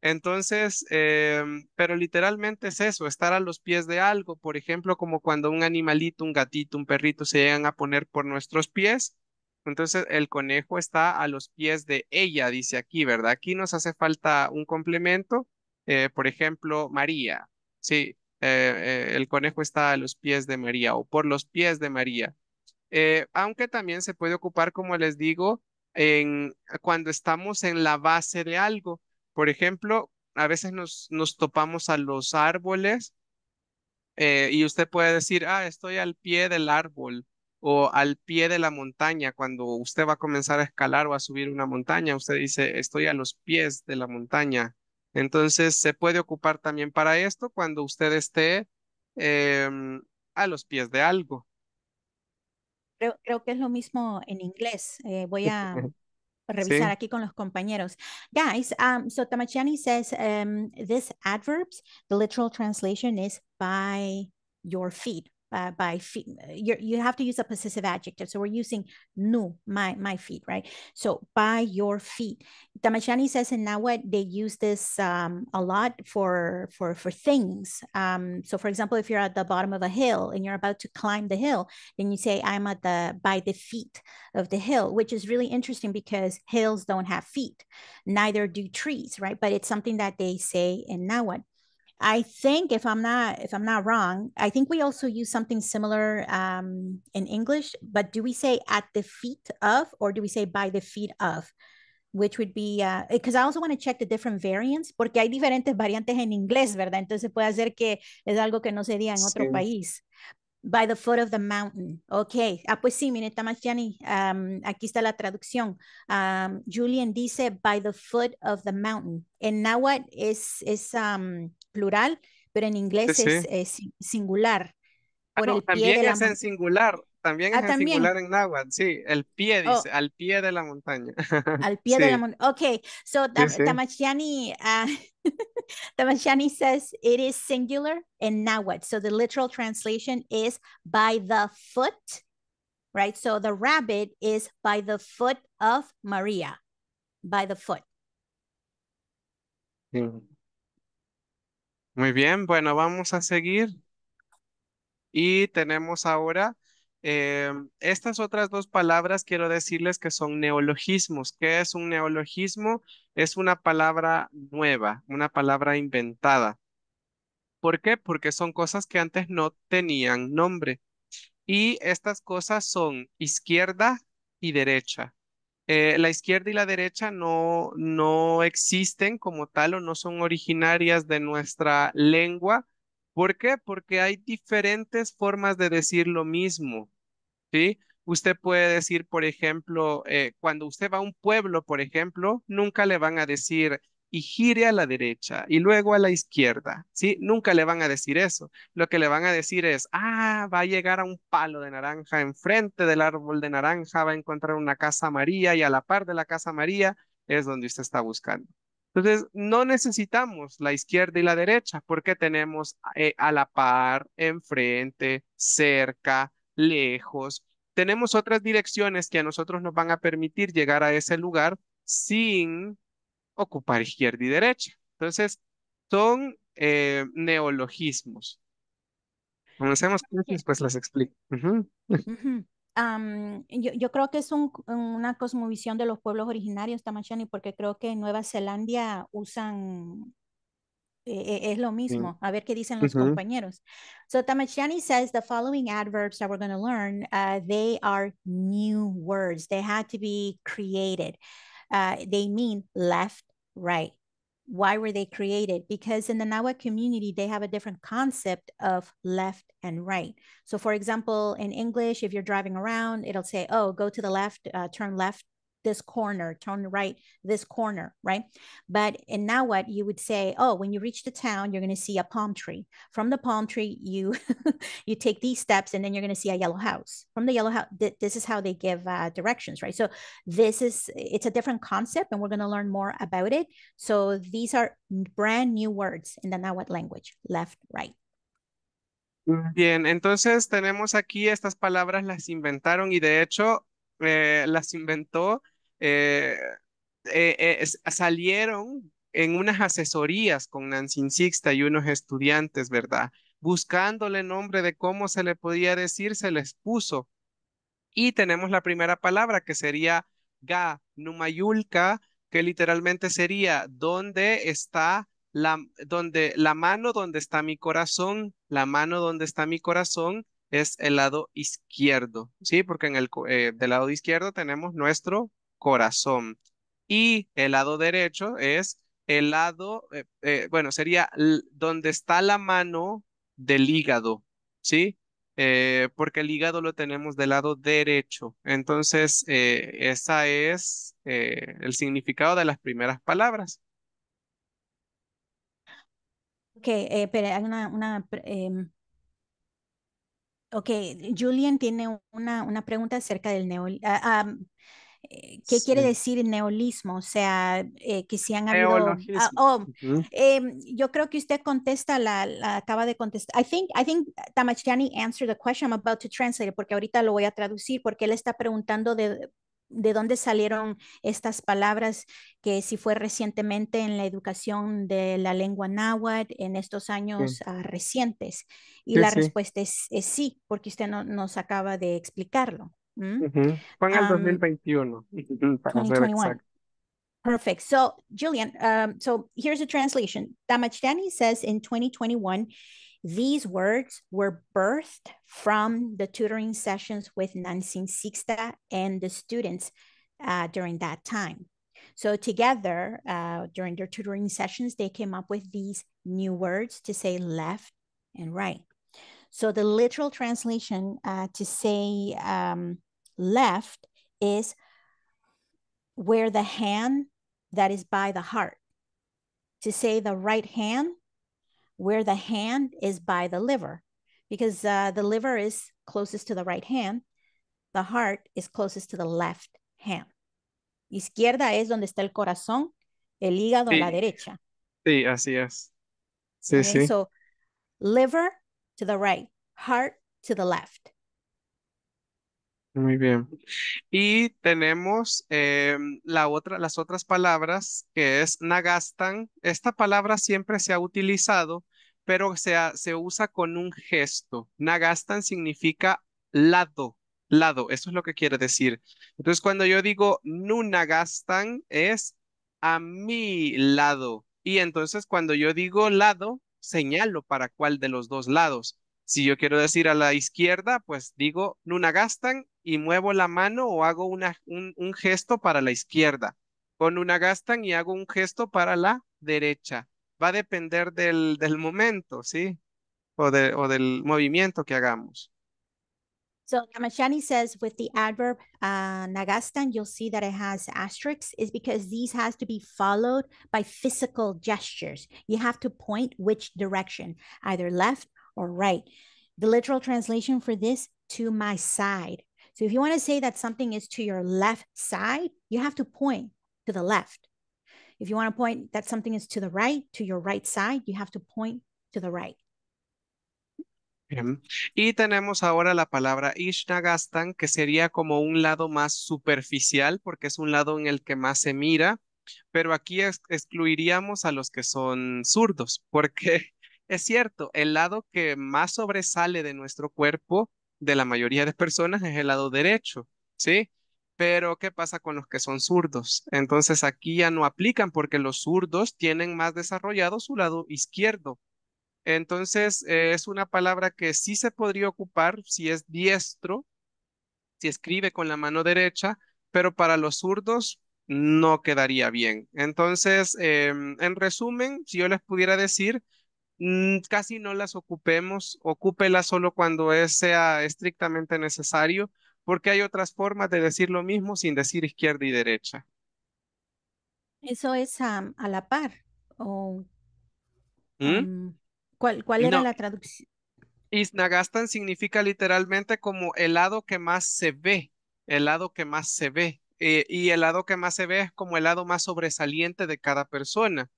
Entonces, em, pero literalmente es eso, estar a los pies de algo, por ejemplo, como cuando un animalito, un gatito, un perrito se llegan a poner por nuestros pies. Entonces, el conejo está a los pies de ella, dice aquí, ¿verdad? Aquí nos hace falta un complemento, eh, por ejemplo, María. Sí, eh, eh, el conejo está a los pies de María o por los pies de María. Eh, aunque también se puede ocupar, como les digo, en, cuando estamos en la base de algo. Por ejemplo, a veces nos, nos topamos a los árboles y usted puede decir, ah, estoy al pie del árbol o al pie de la montaña. Cuando usted va a comenzar a escalar o a subir una montaña, usted dice, estoy a los pies de la montaña. Entonces, se puede ocupar también para esto cuando usted esté em, a los pies de algo. Creo, creo que es lo mismo en inglés. Eh, voy a revisar Sí, aquí con los compañeros. Guys, um, so Tamachiani says um, this adverbs, the literal translation is by your feet. Uh, by feet, you you have to use a possessive adjective. So we're using nu, my my feet, right? So by your feet. Tamashani says in Nahuatl they use this um, a lot for for for things. Um, so for example, if you're at the bottom of a hill and you're about to climb the hill, then you say I'm at the by the feet of the hill, which is really interesting because hills don't have feet, neither do trees, right? But it's something that they say in Nahuatl. I think if I'm not if I'm not wrong, I think we also use something similar um, in English. But do we say at the feet of, or do we say by the feet of? Which would be because uh, I also want to check the different variants, porque hay diferentes variantes en inglés, ¿verdad? Entonces puede ser que es algo que no se diga en otro sí. país. By the foot of the mountain. Ok. Ah, pues sí, mire, Tamashani, um, aquí está la traducción. Um, Julian dice by the foot of the mountain. En náhuatl es, es um, plural, pero en inglés Sí, es, sí. es singular. Ah, Por no, el pie también de la es en singular, también Ah, es en también. singular en náhuatl, sí, el pie Oh, dice, al pie de la montaña. al pie de la montaña. Ok. So Tam sí. Uh, Tamashani says it is singular in náhuatl. So the literal translation is by the foot, right? So the rabbit is by the foot of Maria, by the foot. Muy bien, bueno, vamos a seguir y tenemos ahora eh, estas otras dos palabras, quiero decirles que son neologismos. ¿Qué es un neologismo? Es una palabra nueva, una palabra inventada. ¿Por qué? Porque son cosas que antes no tenían nombre. Y estas cosas son izquierda y derecha. Eh, la izquierda y la derecha no, no existen como tal o no son originarias de nuestra lengua. ¿Por qué? Porque hay diferentes formas de decir lo mismo. ¿sí? Usted puede decir, por ejemplo, eh, cuando usted va a un pueblo, por ejemplo, nunca le van a decir y gire a la derecha y luego a la izquierda, ¿sí? Nunca le van a decir eso. Lo que le van a decir es, ah, va a llegar a un palo de naranja enfrente del árbol de naranja, va a encontrar una casa María y a la par de la casa María es donde usted está buscando. Entonces, no necesitamos la izquierda y la derecha porque tenemos eh, a la par, enfrente, cerca, lejos. Tenemos otras direcciones que a nosotros nos van a permitir llegar a ese lugar sin ocupar izquierda y derecha. Entonces, son eh, neologismos. Comencemos y después les explico. Yo, yo creo que es un- una cosmovisión de los pueblos originarios, Tamashani, porque creo que en Nueva Zelanda usan, eh, eh, es lo mismo. A ver qué dicen los compañeros. So Tamashani says the following adverbs that we're going to learn, uh, they are new words. They had to be created. Uh, they mean left, right. Why were they created? Because in the Nahuatl community, they have a different concept of left and right. So, for example, in English, if you're driving around, it'll say, oh, go to the left, uh, turn left this corner, turn right this corner, right? But in Nahuatl, you would say, oh, when you reach the town, you're going to see a palm tree. From the palm tree, you you take these steps, and then you're going to see a yellow house. From the yellow house, th- this is how they give uh, directions, right? So this is it's a different concept, and we're going to learn more about it. So these are brand new words in the Nahuatl language: left, right. Bien, entonces tenemos aquí estas palabras, las inventaron y de hecho eh, las inventó, eh, eh, eh, salieron en unas asesorías con Nancy Sixta y unos estudiantes, ¿verdad? Buscándole nombre de cómo se le podía decir, se les puso. Y tenemos la primera palabra que sería ga, numayulka, que literalmente sería ¿dónde está la, donde, la mano donde está mi corazón? La mano donde está mi corazón es el lado izquierdo, ¿sí? Porque en el eh, del lado izquierdo tenemos nuestro corazón. Y el lado derecho es el lado, eh, eh, bueno, sería donde está la mano del hígado, ¿sí? eh, porque el hígado lo tenemos del lado derecho. Entonces, esa es el significado de las primeras palabras. Ok, pero hay una, una em, Ok, Julian tiene una, una pregunta acerca del neo, ah, am, eh, ¿qué quiere Sí. decir neolismo? O sea, eh, que si han habido, ah, oh, Ujú. em, yo creo que usted contesta la, la acaba de contestar. I think, I think Tamachani answered the question. I'm about to translate it porque ahorita lo voy a traducir porque él está preguntando de, de dónde salieron estas palabras que si fue recientemente en la educación de la lengua náhuatl en estos años ah, recientes. Y Sí, la sí. respuesta es, es sí, porque usted no, nos acaba de explicarlo. ¿M? Ujú. Fue en el Um, 2021, para ser 2021. exacto. Perfect. So, Julian, um, so here's a translation. Damachdani says in 2021, these words were birthed from the tutoring sessions with Nancy Sixta and the students uh, during that time. So, together, uh, during their tutoring sessions, they came up with these new words to say left and right. So, the literal translation uh, to say um, left is where the hand that is by the heart. To say the right hand, where the hand is by the liver, because uh, the liver is closest to the right hand, the heart is closest to the left hand. Izquierda es donde está el corazón, el hígado a la derecha. Sí, así es. Sí, Okay, sí. So liver the right, heart to the left. Muy bien. Y tenemos em, la otra, las otras palabras que es nagastan. Esta palabra siempre se ha utilizado, pero se, se usa con un gesto. Nagastan significa lado, lado. Eso es lo que quiere decir. Entonces, cuando yo digo nu nagastan es a mi lado. Y entonces, cuando yo digo lado, señalo para cuál de los dos lados. Si yo quiero decir a la izquierda, pues digo Nunagastan y muevo la mano o hago una, un, un gesto para la izquierda. Con Nunagastan y hago un gesto para la derecha. Va a depender del, del momento, ¿sí? O, de, o del movimiento que hagamos. So Tamashani says with the adverb uh, nagastan, you'll see that it has asterisks is because these has to be followed by physical gestures. You have to point which direction, either left or right. The literal translation for this, to my side. So if you want to say that something is to your left side, you have to point to the left. If you want to point that something is to the right, to your right side, you have to point to the right. Y tenemos ahora la palabra Ishnagastan, que sería como un lado más superficial, porque es un lado en el que más se mira, pero aquí ex- excluiríamos a los que son zurdos, porque es cierto, el lado que más sobresale de nuestro cuerpo, de la mayoría de personas, es el lado derecho, ¿sí? Pero ¿qué pasa con los que son zurdos? Entonces aquí ya no aplican porque los zurdos tienen más desarrollado su lado izquierdo. Entonces, eh, es una palabra que sí se podría ocupar si es diestro, si escribe con la mano derecha, pero para los zurdos no quedaría bien. Entonces, em, en resumen, si yo les pudiera decir, mm, casi no las ocupemos, ocúpelas solo cuando es- sea estrictamente necesario, porque hay otras formas de decir lo mismo sin decir izquierda y derecha. Eso es um, a la par. O, ¿Mm? ¿Cuál, cuál era No. la traducción? Isnagastan significa literalmente como el lado que más se ve, el lado que más se ve. eh, y el lado que más se ve es como el lado más sobresaliente de cada persona,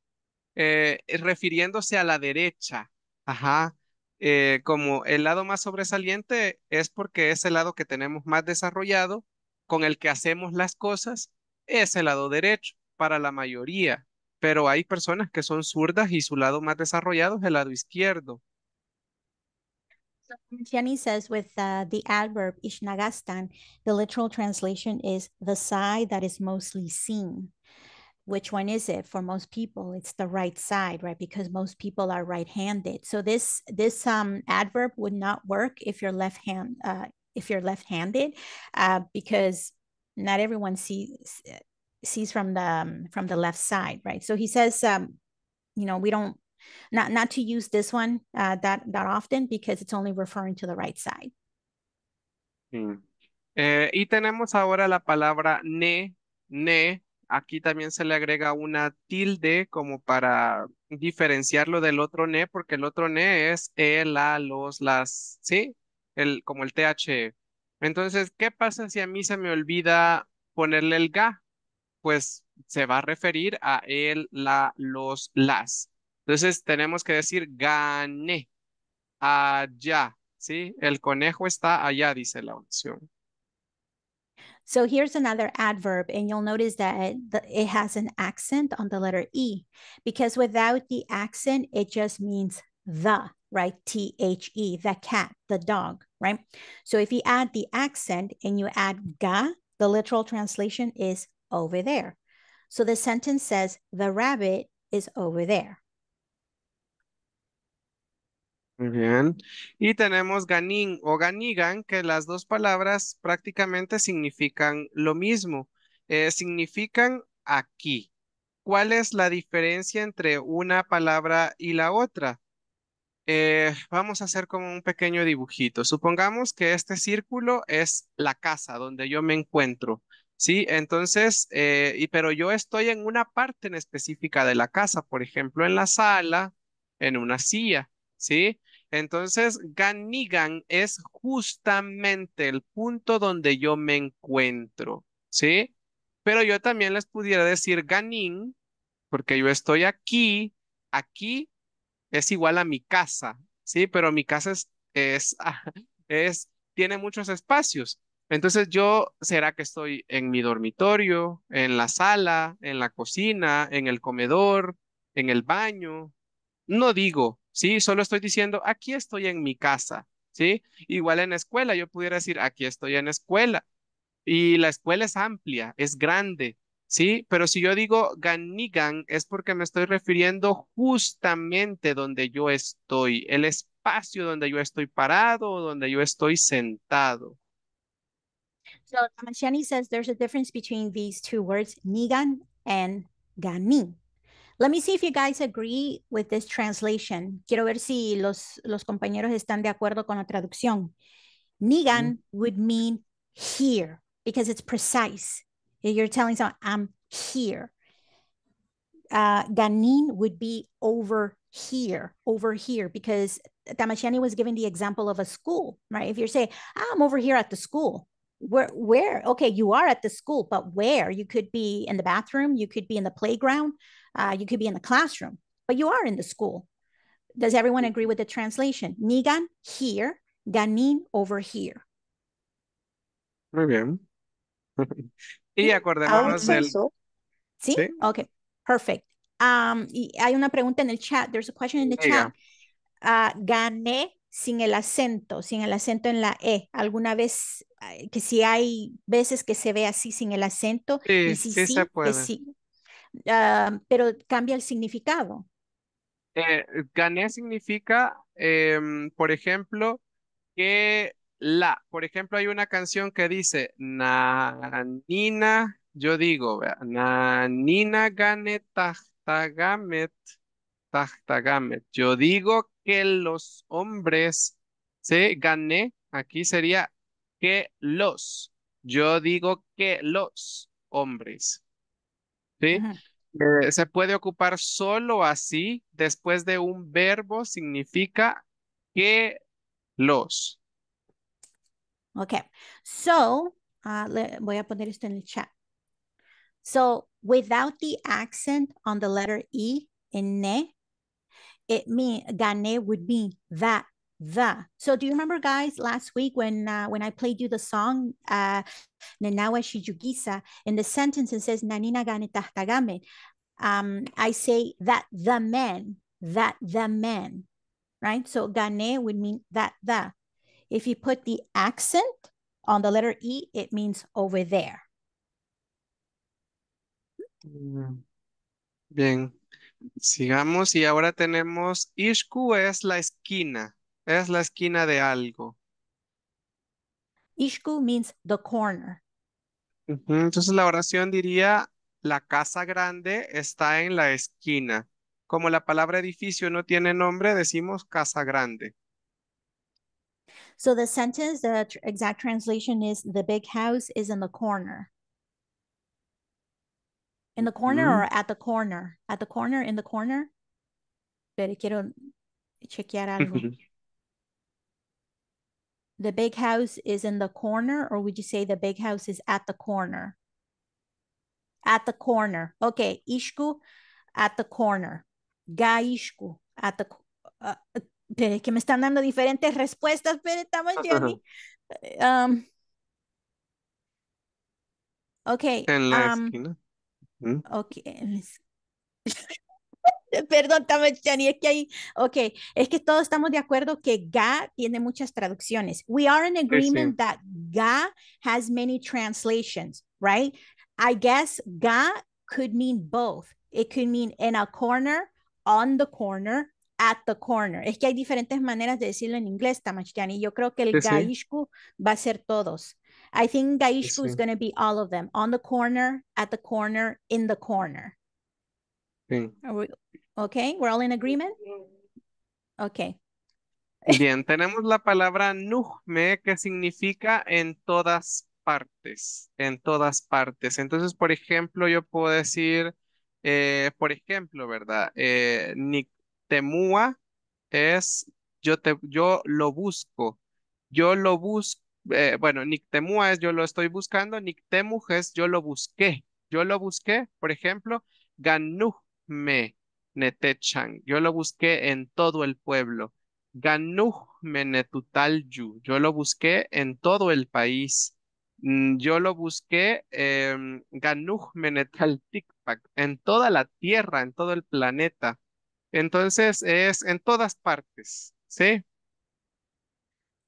eh, refiriéndose a la derecha. Ajá. eh, como el lado más sobresaliente es porque es el lado que tenemos más desarrollado, con el que hacemos las cosas, es el lado derecho para la mayoría. Pero hay personas que son zurdas y su lado más desarrollado es el lado izquierdo. So says with uh, the adverb ishnagastan, the literal translation is the side that is mostly seen. Which one is it for most people? It's the right side, right? Because most people are right-handed. So this this um, adverb would not work if you're left hand uh, if you're left-handed, uh, because not everyone sees sees from the um, from the left side, right? So he says, um, you know, we don't not not to use this one uh, that that often because it's only referring to the right side. Mm. Eh, y tenemos ahora la palabra ne, ne. Aquí también se le agrega una tilde como para diferenciarlo del otro ne, porque el otro ne es el, la, los, las, ¿sí? el, como el THE. Entonces, ¿qué pasa si a mí se me olvida ponerle el ga? Pues se va a referir a él, la, los, las. Entonces tenemos que decir gané, allá, ¿sí? El conejo está allá, dice la oración. So here's another adverb, and you'll notice that it has an accent on the letter E, because without the accent, it just means the, right? T H E, the cat, the dog, right? So if you add the accent and you add ga, the literal translation is over there. So the sentence says, the rabbit is over there. Muy bien. Y tenemos ganín o ganigan, que las dos palabras prácticamente significan lo mismo. Eh, significan aquí. ¿Cuál es la diferencia entre una palabra y la otra? Eh, vamos a hacer como un pequeño dibujito. Supongamos que este círculo es la casa donde yo me encuentro. Sí, entonces, eh, y, pero yo estoy en una parte en específica de la casa, por ejemplo, en la sala, en una silla, ¿sí? Entonces, Ganigan es justamente el punto donde yo me encuentro, ¿sí? Pero yo también les pudiera decir Ganin, porque yo estoy aquí, aquí es igual a mi casa, ¿sí? Pero mi casa es, es, es tiene muchos espacios. Entonces yo, ¿será que estoy en mi dormitorio, en la sala, en la cocina, en el comedor, en el baño? No digo, ¿sí? Solo estoy diciendo, aquí estoy en mi casa, ¿sí? Igual en escuela, yo pudiera decir, aquí estoy en escuela. Y la escuela es amplia, es grande, ¿sí? Pero si yo digo Ganigan es porque me estoy refiriendo justamente donde yo estoy, el espacio donde yo estoy parado, donde yo estoy sentado. So Tamashani says there's a difference between these two words, nigan and ganin. Let me see if you guys agree with this translation. Quiero ver si los, los compañeros están de acuerdo con la traducción. Nigan mm -hmm. would mean here because it's precise. You're telling someone, I'm here. Uh, ganin would be over here, over here, because Tamashani was giving the example of a school, right? If you're saying, I'm over here at the school, where where? Okay you are at the school but where? You could be in the bathroom you could be in the playground uh, you could be in the classroom but you are in the school. Does everyone agree with the translation? Nigan here ganin over here. Muy bien. Y acordémonos del ¿Sí? ¿Sí? okay perfect. Um y hay una pregunta en el chat there's a question in the chat. Uh, gané sin el acento, sin el acento en la E. ¿Alguna vez, que si hay veces que se ve así sin el acento? Sí, y si sí, se puede. Sí. Uh, pero cambia el significado. Eh, gané significa, eh, por ejemplo, que la, por ejemplo, hay una canción que dice, Nanina, yo digo, Nanina ganet gamet gamet. Yo digo que los hombres, se gané, aquí sería que los. Yo digo que los hombres. ¿Sí? Eh, se puede ocupar solo así, después de un verbo, significa que los. Ok, so, uh, le, voy a poner esto en el chat. So, without the accent on the letter E in ne, it mean gane would be that the. So do you remember guys last week when uh, when I played you the song uh Nanawa Shijugisa in the sentence it says Nanina gane tahtagame. Um I say that the man, that the man, right? So gane would mean that the. If you put the accent on the letter E, it means over there. Mm. Bien. Sigamos y ahora tenemos Ishku es la esquina, es la esquina de algo. Ishku means the corner. Entonces la oración diría, la casa grande está en la esquina. Como la palabra edificio no tiene nombre, decimos casa grande. So the sentence, the exact translation is, the big house is in the corner. In the corner or at the corner? At the corner, in the corner. Pero quiero chequear algo. the big house is in the corner, or would you say the big house is at the corner? At the corner. Okay, ishku at the corner. Ga ishku at the uh, pero es que me están dando diferentes respuestas, pero estamos Jenny. Um, okay. En la um, esquina. ¿Mm? Okay. Perdón, Tamachani, es que ahí, ok, es que todos estamos de acuerdo que ga tiene muchas traducciones. We are in agreement that ga has many translations, right? I guess ga could mean both. It could mean in a corner, on the corner, at the corner. Es que hay diferentes maneras de decirlo en inglés, Tamachani. Yo creo que el Sí, va a ser todos. I think gaishku is sí. going to be all of them. On the corner, at the corner, in the corner. Sí. Are we- okay, we're all in agreement? Okay. Bien, tenemos la palabra nujme que significa en todas partes, en todas partes. Entonces, por ejemplo, yo puedo decir, eh, por ejemplo, ¿verdad? Eh, Nictemúa es yo te, yo lo busco, yo lo busco, bueno, Nictemúa es yo lo estoy buscando, Nictemuj es yo lo busqué, yo lo busqué, por ejemplo, Ganujme Netechan, yo lo busqué en todo el pueblo. Ganuj Menetutalyu, yo lo busqué en todo el país. Mm, Yo lo busqué em, Ganuj Menetaltikpak, en toda la tierra, en todo el planeta. Entonces es en todas partes, ¿sí?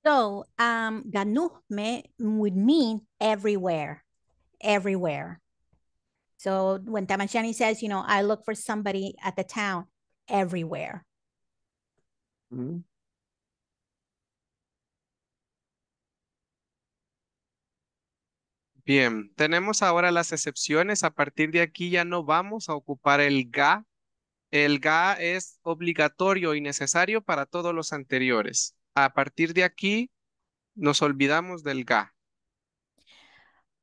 So, um, ganuhme would mean everywhere, everywhere. So when Tamashani says, you know, I look for somebody at the town, everywhere. Mm. Bien, tenemos ahora las excepciones. A partir de aquí ya no vamos a ocupar el ga. El ga es obligatorio y necesario para todos los anteriores. A partir de aquí nos olvidamos del ga.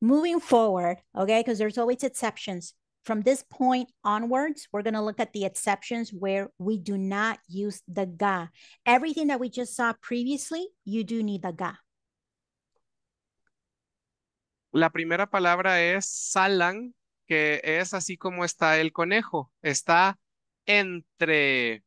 Moving forward, okay, because there's always exceptions. From this point onwards, we're going to look at the exceptions where we do not use the ga. Everything that we just saw previously, you do need the ga. La primera palabra es salan, que es así como está el conejo. Está entre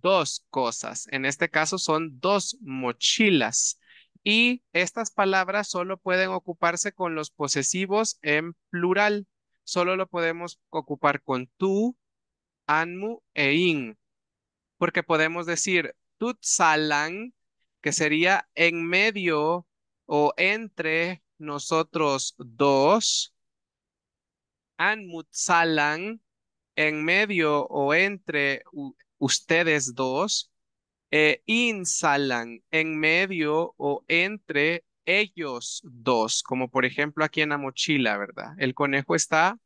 dos cosas. En este caso son dos mochilas. Y estas palabras solo pueden ocuparse con los posesivos en plural. Solo lo podemos ocupar con tú, anmu e in. Porque podemos decir tut salan, que sería en medio o entre nosotros dos. Anmut salan, en medio o entre ustedes dos. Eh, insalan, en medio o entre ellos dos, como por ejemplo aquí en la mochila, ¿verdad? El conejo está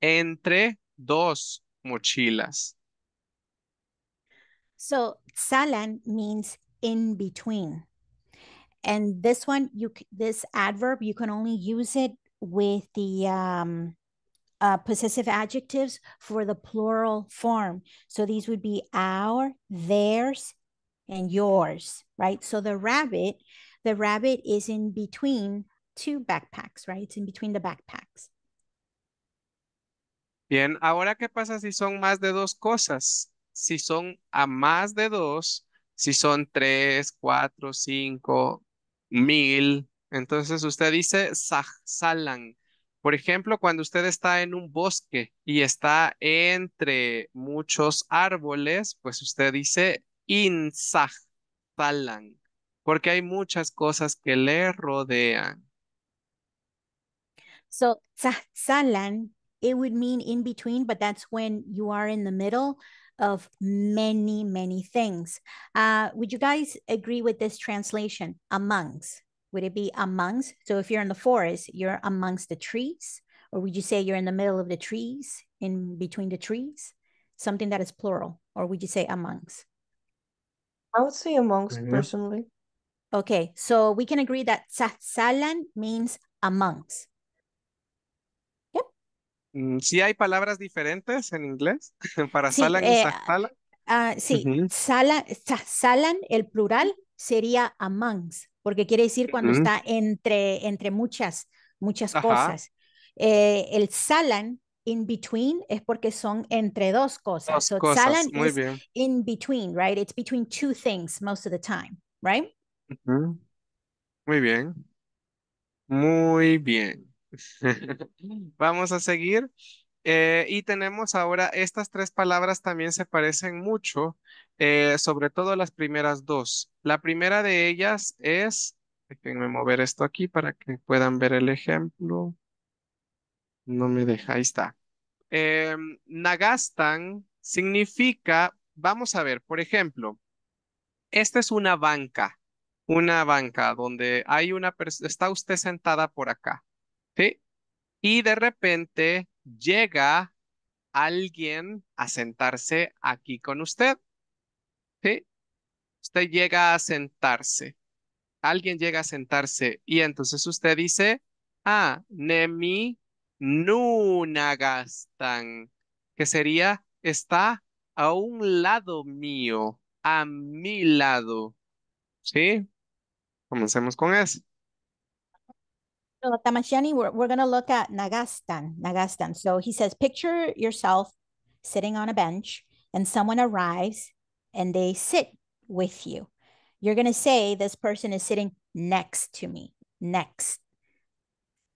entre dos mochilas. So salan means in between. And this one, you this adverb, you can only use it with the um, uh, possessive adjectives for the plural form. So these would be our, theirs, and yours, right? So the rabbit, the rabbit is in between two backpacks, right? It's in between the backpacks. Bien, ahora ¿qué pasa si son más de dos cosas? Si son a más de dos, si son tres, cuatro, cinco, mil, entonces usted dice salan. Por ejemplo, cuando usted está en un bosque y está entre muchos árboles, pues usted dice salan, porque hay muchas cosas que le rodean. So salan, it would mean in between, but that's when you are in the middle of many, many things. Uh, would you guys agree with this translation? Amongst. Would it be amongst? So if you're in the forest, you're amongst the trees, or would you say you're in the middle of the trees, in between the trees? Something that is plural, or would you say amongst? I would say amongst Mhm. personally. Okay, so we can agree that salan means amongst. Mm, ¿Sí hay palabras diferentes en inglés para Sí, salan y eh, salan? Ah, sí, Ujú. sala- sa- salan, el plural sería amongst, porque quiere decir cuando está entre, entre muchas, muchas Ajá. cosas. Eh, el salan in between es porque son entre dos cosas. Dos So cosas, salan muy is bien. in between, right? It's between two things most of the time, right? Muy bien. Muy bien. Vamos a seguir. Eh, y tenemos ahora estas tres palabras también se parecen mucho, eh, sobre todo las primeras dos. La primera de ellas es, déjenme mover esto aquí para que puedan ver el ejemplo. No me deja, ahí está. Em, Nagastan significa, vamos a ver, por ejemplo, esta es una banca, una banca donde hay una persona, está usted sentada por acá, ¿sí? Y de repente llega alguien a sentarse aquí con usted, ¿sí? Usted llega a sentarse, alguien llega a sentarse y entonces usted dice, ah, Nemi Nunagastan, que sería, está a un lado mío, a mi lado, ¿sí? Comencemos con eso. So Tamashani, we're, we're going to look at Nagastan, Nagastan. So he says, picture yourself sitting on a bench and someone arrives and they sit with you. You're going to say, this person is sitting next to me, next.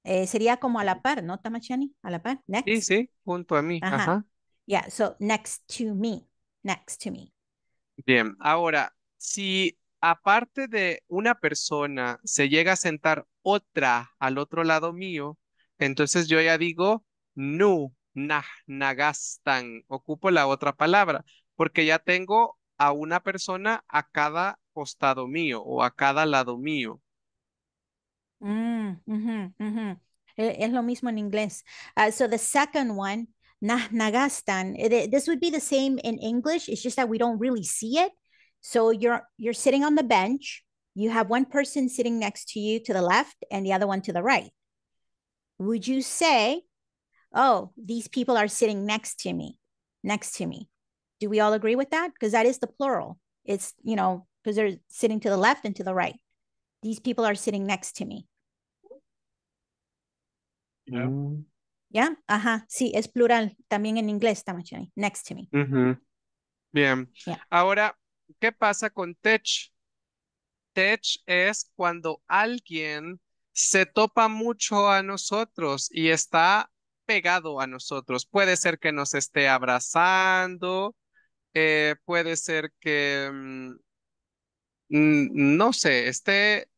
Eh, sería como a la par, ¿no, Tamashani? A la par, Sí, sí, junto a mí, Ajá. ajá. Yeah, so next to me, next to me. Bien, ahora, si aparte de una persona se llega a sentar otra al otro lado mío, entonces yo ya digo nu, nah, nagastan, ocupo la otra palabra, porque ya tengo a una persona a cada costado mío o a cada lado mío. Mm, ujú. Eh, Es lo mismo en inglés. Uh, so the second one, nah, nagastan, it- this would be the same in English. It's just that we don't really see it. So you're you're sitting on the bench. You have one person sitting next to you to the left and the other one to the right. Would you say, "Oh, these people are sitting next to me, next to me"? Do we all agree with that? Because that is the plural. It's you know because they're sitting to the left and to the right. These people are sitting next to me. Yeah. ¿Ya? Ajá, sí, es plural también en inglés, Tamachani. Next to me. ujú. Bien, Yeah. ahora, ¿qué pasa con tech? Tech es cuando alguien se topa mucho a nosotros y está pegado a nosotros. Puede ser que nos esté abrazando, eh, puede ser que, mm, mm, no sé, esté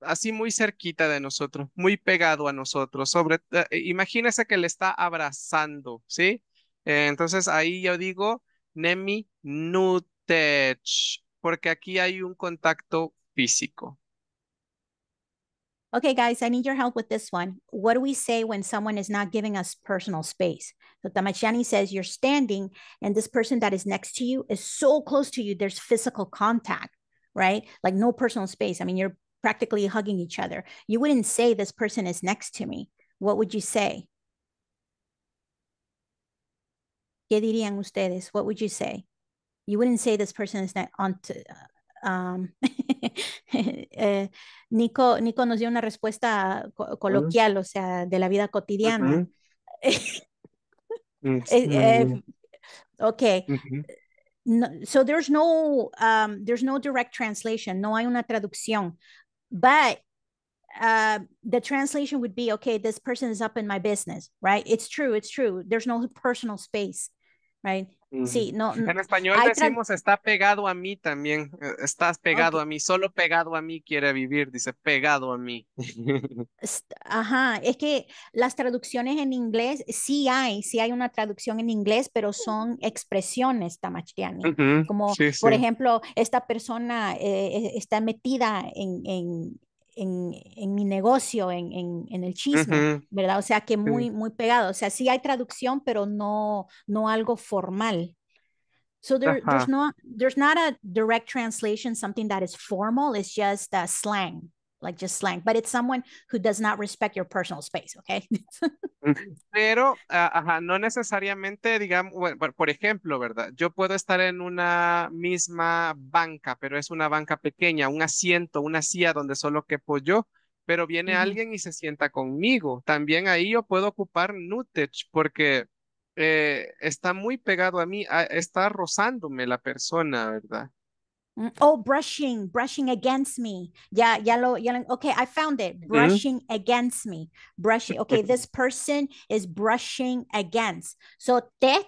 así muy cerquita de nosotros, muy pegado a nosotros. Sobre, eh, imagínese que le está abrazando, ¿sí? Eh, entonces ahí yo digo, Nemi Nutech, porque aquí hay un contacto físico. Okay, guys, I need your help with this one. What do we say when someone is not giving us personal space? So Tamachani says you're standing and this person that is next to you is so close to you, there's physical contact, right? Like no personal space. I mean, you're practically hugging each other. You wouldn't say this person is next to me. What would you say? ¿Qué dirían ustedes? What would you say? You wouldn't say this person is next on to, um, eh, Nico, Nico nos dio una respuesta co- coloquial, o sea, de la vida cotidiana. Mm, Eh, eh, mm, okay, ujú. no, so there's no um, there's no direct translation, no hay una traducción, but uh, the translation would be okay. This person is up in my business, right? It's true, it's true. There's no personal space, right? Sí, no, no- En español decimos está pegado a mí también. Estás pegado a mí, solo pegado a mí quiere vivir, dice pegado a mí. Ajá, es que las traducciones en inglés sí hay, sí hay una traducción en inglés, pero son expresiones, Tamachtiani. Ujú, Como, sí, por ejemplo, esta persona eh, eh, está metida en, en, en, en mi negocio, en, en, en el chisme, Ujú, ¿verdad? O sea, que muy, muy pegado. O sea, sí hay traducción, pero no, no algo formal. So there, there's no, there's not a direct translation, something that is formal. It's just a slang. Like just slang, but it's someone who does not respect your personal space, okay? Pero, ajá, no necesariamente, digamos, bueno, por, ejemplo, ¿verdad? Yo puedo estar en una misma banca, pero es una banca pequeña, un asiento, una silla donde solo quepo yo, pero viene alguien y se sienta conmigo. También ahí yo puedo ocupar nutech porque eh, está muy pegado a mí, está rozándome la persona, ¿verdad? Mm, Oh, brushing, brushing against me. Yeah, yellow, lo- okay, I found it. Brushing against me. Brushing. Okay, this person is brushing against. So tech,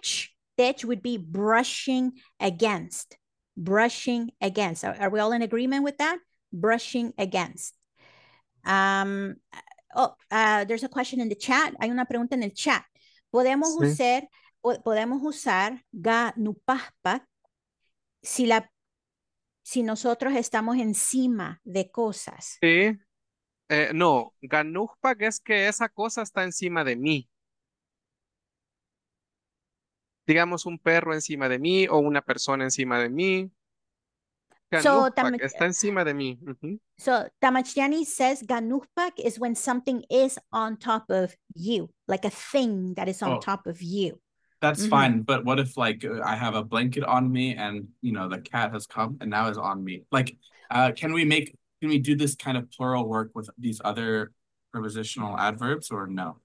tech would be brushing against. Brushing against. Are, are we all in agreement with that? Brushing against. Um, oh, uh, there's a question in the chat. Hay una pregunta en el chat. Podemos Sí. usar, po- podemos usar ga nupaspa si la si nosotros estamos encima de cosas. Sí. Eh, no, ganujpak es que esa cosa está encima de mí. Digamos un perro encima de mí o una persona encima de mí. So, está encima de mí. So Tamachtiani says ganujpak is when something is on top of you, like a thing that is on Oh. top of you. That's Mhm. fine, but what if like uh, I have a blanket on me and you know the cat has come and now is on me? Like, uh, can we make can we do this kind of plural work with these other prepositional adverbs or no?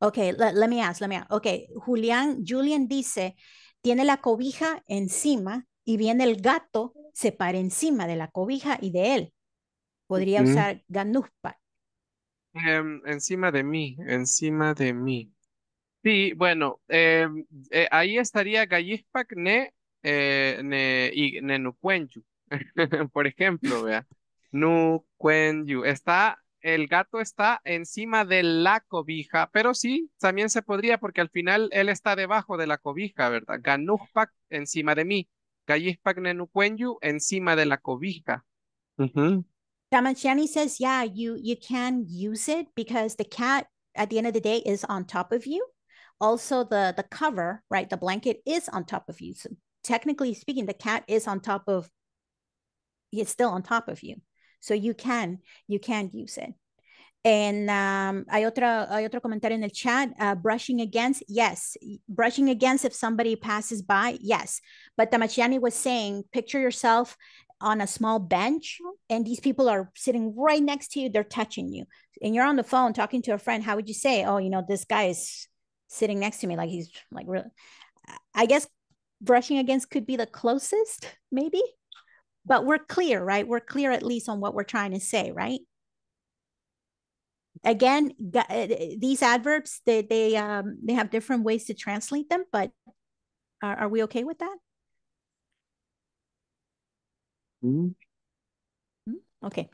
Okay, let, let me ask, let me ask. Okay, Julián, Julian dice, tiene la cobija encima y viene el gato, se para encima de la cobija y de él. Podría Ujú. usar ganujpak. Em, encima de mí, encima de mí. Sí, bueno, em, eh, ahí estaría Gallizpac ne, eh, ne, y Nenucuenyu. Por ejemplo, vea. Nucuenyu. Está, el gato está encima de la cobija, pero sí, también se podría porque al final él está debajo de la cobija, ¿verdad? Ganujpac encima de mí. Gallizpac Nenucuenyu encima de la cobija. Ujú. Tamachani says, yeah, you you can use it because the cat at the end of the day is on top of you. Also, the the cover, right? The blanket is on top of you. So technically speaking, the cat is on top of it's still on top of you. So you can you can use it. And um, hay otra hay otro comentario en el chat. Uh, brushing against, yes. Brushing against if somebody passes by, yes. But Tamachiani was saying, picture yourself on a small bench, and these people are sitting right next to you. They're touching you, and you're on the phone talking to a friend. How would you say, "Oh, you know, this guy is sitting next to me, like he's like really"? I guess brushing against could be the closest, maybe. But we're clear, right? We're clear at least on what we're trying to say, right? Again, uh, these adverbs they they um they have different ways to translate them, but are, are we okay with that? Mm. Okay.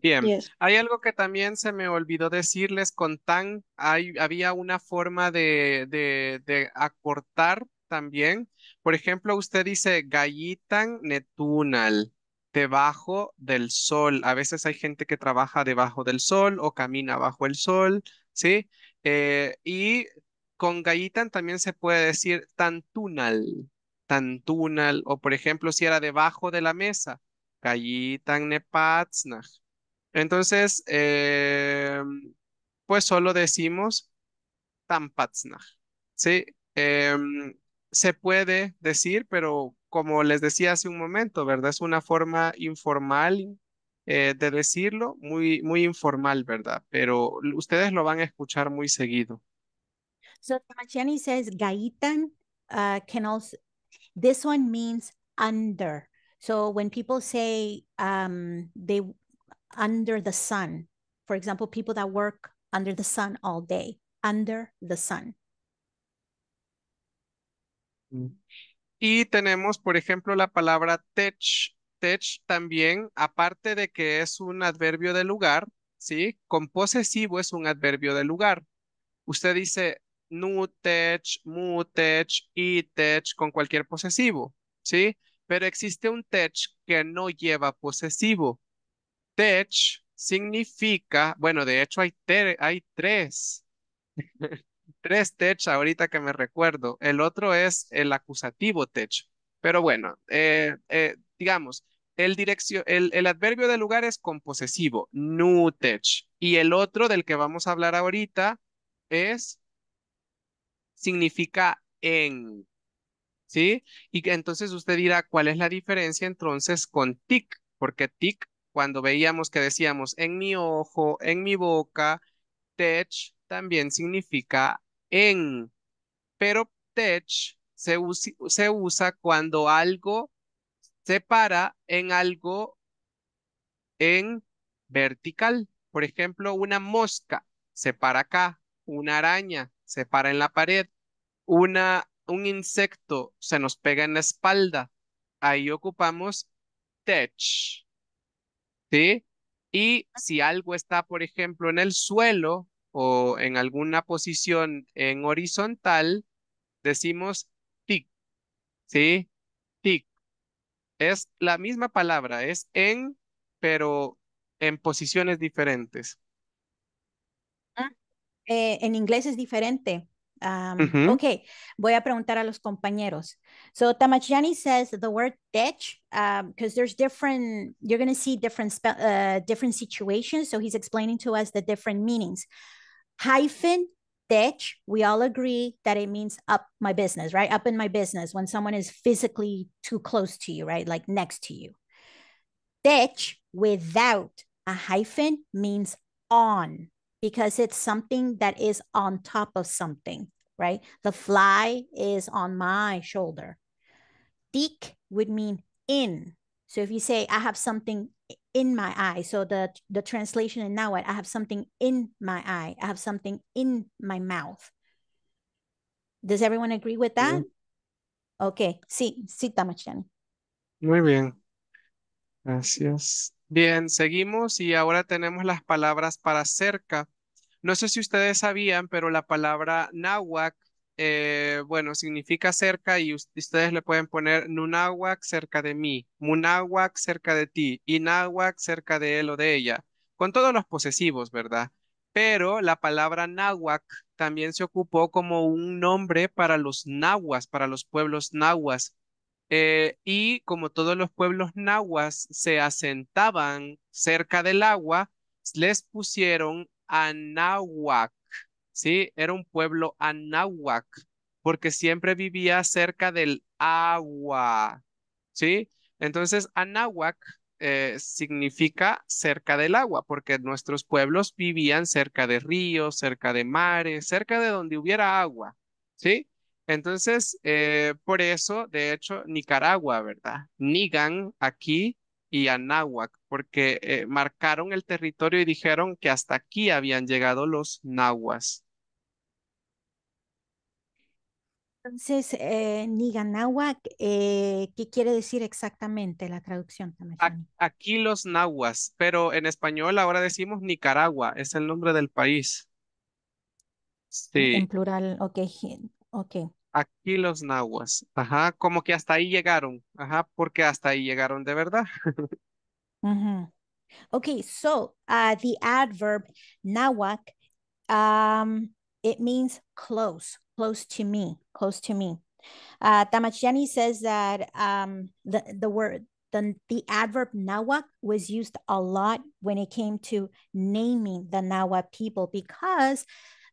Bien. Yes. Hay algo que también se me olvidó decirles con tan, hay, había una forma de, de, de acortar también. Por ejemplo, usted dice gallitan netunal, debajo del sol. A veces hay gente que trabaja debajo del sol o camina bajo el sol, ¿sí? Eh, y con gallitan también se puede decir tantunal, tantunal, o por ejemplo, si era debajo de la mesa, gallitan nepatzna. Entonces, eh, pues solo decimos Tampatzna. Sí, Em, se puede decir, pero como les decía hace un momento, ¿verdad? Es una forma informal eh, de decirlo, muy, muy informal, ¿verdad? Pero ustedes lo van a escuchar muy seguido. So Tamachani says gaitan uh, can also, this one means under. So when people say um, they under the sun, for example, people that work under the sun all day, under the sun. Y tenemos, por ejemplo, la palabra tech. Tech también, aparte de que es un adverbio de lugar, ¿sí? Con posesivo es un adverbio de lugar. Usted dice nutech, mutech, itech con cualquier posesivo, ¿sí? Pero existe un tech que no lleva posesivo. Tech significa, bueno, de hecho hay, tres. Tres tech ahorita que me recuerdo. El otro es el acusativo tech. Pero bueno, eh, eh, digamos, el, el, el adverbio de lugar es composesivo, nutech. Y el otro del que vamos a hablar ahorita es, significa en. ¿Sí? Y entonces usted dirá, ¿cuál es la diferencia entonces con tic? Porque tic, cuando veíamos que decíamos en mi ojo, en mi boca, tech también significa en. Pero tech se, usa cuando algo se para en algo en vertical. Por ejemplo, una mosca se para acá, una araña se para en la pared, una, un insecto se nos pega en la espalda. Ahí ocupamos tech. ¿Sí? Y si algo está, por ejemplo, en el suelo o en alguna posición en horizontal, decimos tic. ¿Sí? Tic. Es la misma palabra, es en, pero en posiciones diferentes. Ah, eh, en inglés es diferente. Um, Ujú. Okay, voy a preguntar a los compañeros. So Tamachani says the word ditch because there's different. You're going to see different uh, different situations. So he's explaining to us the different meanings. Hyphen ditch. We all agree that it means up my business, right? Up in my business when someone is physically too close to you, right? Like next to you. Ditch without a hyphen means on because it's something that is on top of something, right? The fly is on my shoulder. Dik would mean in. So if you say, I have something in my eye, so the, the translation in now, I have something in my eye, I have something in my mouth. Does everyone agree with that? Mm-hmm. Okay, sí, sí, Tamachani. Muy bien. Gracias. Bien, seguimos y ahora tenemos las palabras para cerca. No sé si ustedes sabían, pero la palabra náhuac, eh, bueno, significa cerca y us- ustedes le pueden poner nunáhuac cerca de mí, munáhuac cerca de ti, y náhuac cerca de él o de ella, con todos los posesivos, ¿verdad? Pero la palabra náhuac también se ocupó como un nombre para los nahuas, para los pueblos nahuas. Eh, y como todos los pueblos nahuas se asentaban cerca del agua, les pusieron Anáhuac, ¿sí? Era un pueblo Anáhuac, porque siempre vivía cerca del agua, ¿sí? Entonces, Anáhuac eh, significa cerca del agua, porque nuestros pueblos vivían cerca de ríos, cerca de mares, cerca de donde hubiera agua, ¿sí? Entonces, eh, por eso, de hecho, Nicaragua, ¿verdad? Nigan aquí y Anáhuac, porque eh, marcaron el territorio y dijeron que hasta aquí habían llegado los nahuas. Entonces, eh, Niganáhuac, eh, ¿qué quiere decir exactamente la traducción, aquí los nahuas, pero en español ahora decimos Nicaragua, es el nombre del país. En Sí, plural, ok, ok. Aquí los nahuas. Ajá, como que hasta ahí llegaron. Ajá, porque hasta ahí llegaron de verdad. Mhm. Okay, so uh, the adverb nawak, um, it means close, close to me, close to me. Uh, Tamachiani says that um, the, the word, the, the adverb nawak was used a lot when it came to naming the Nawa people because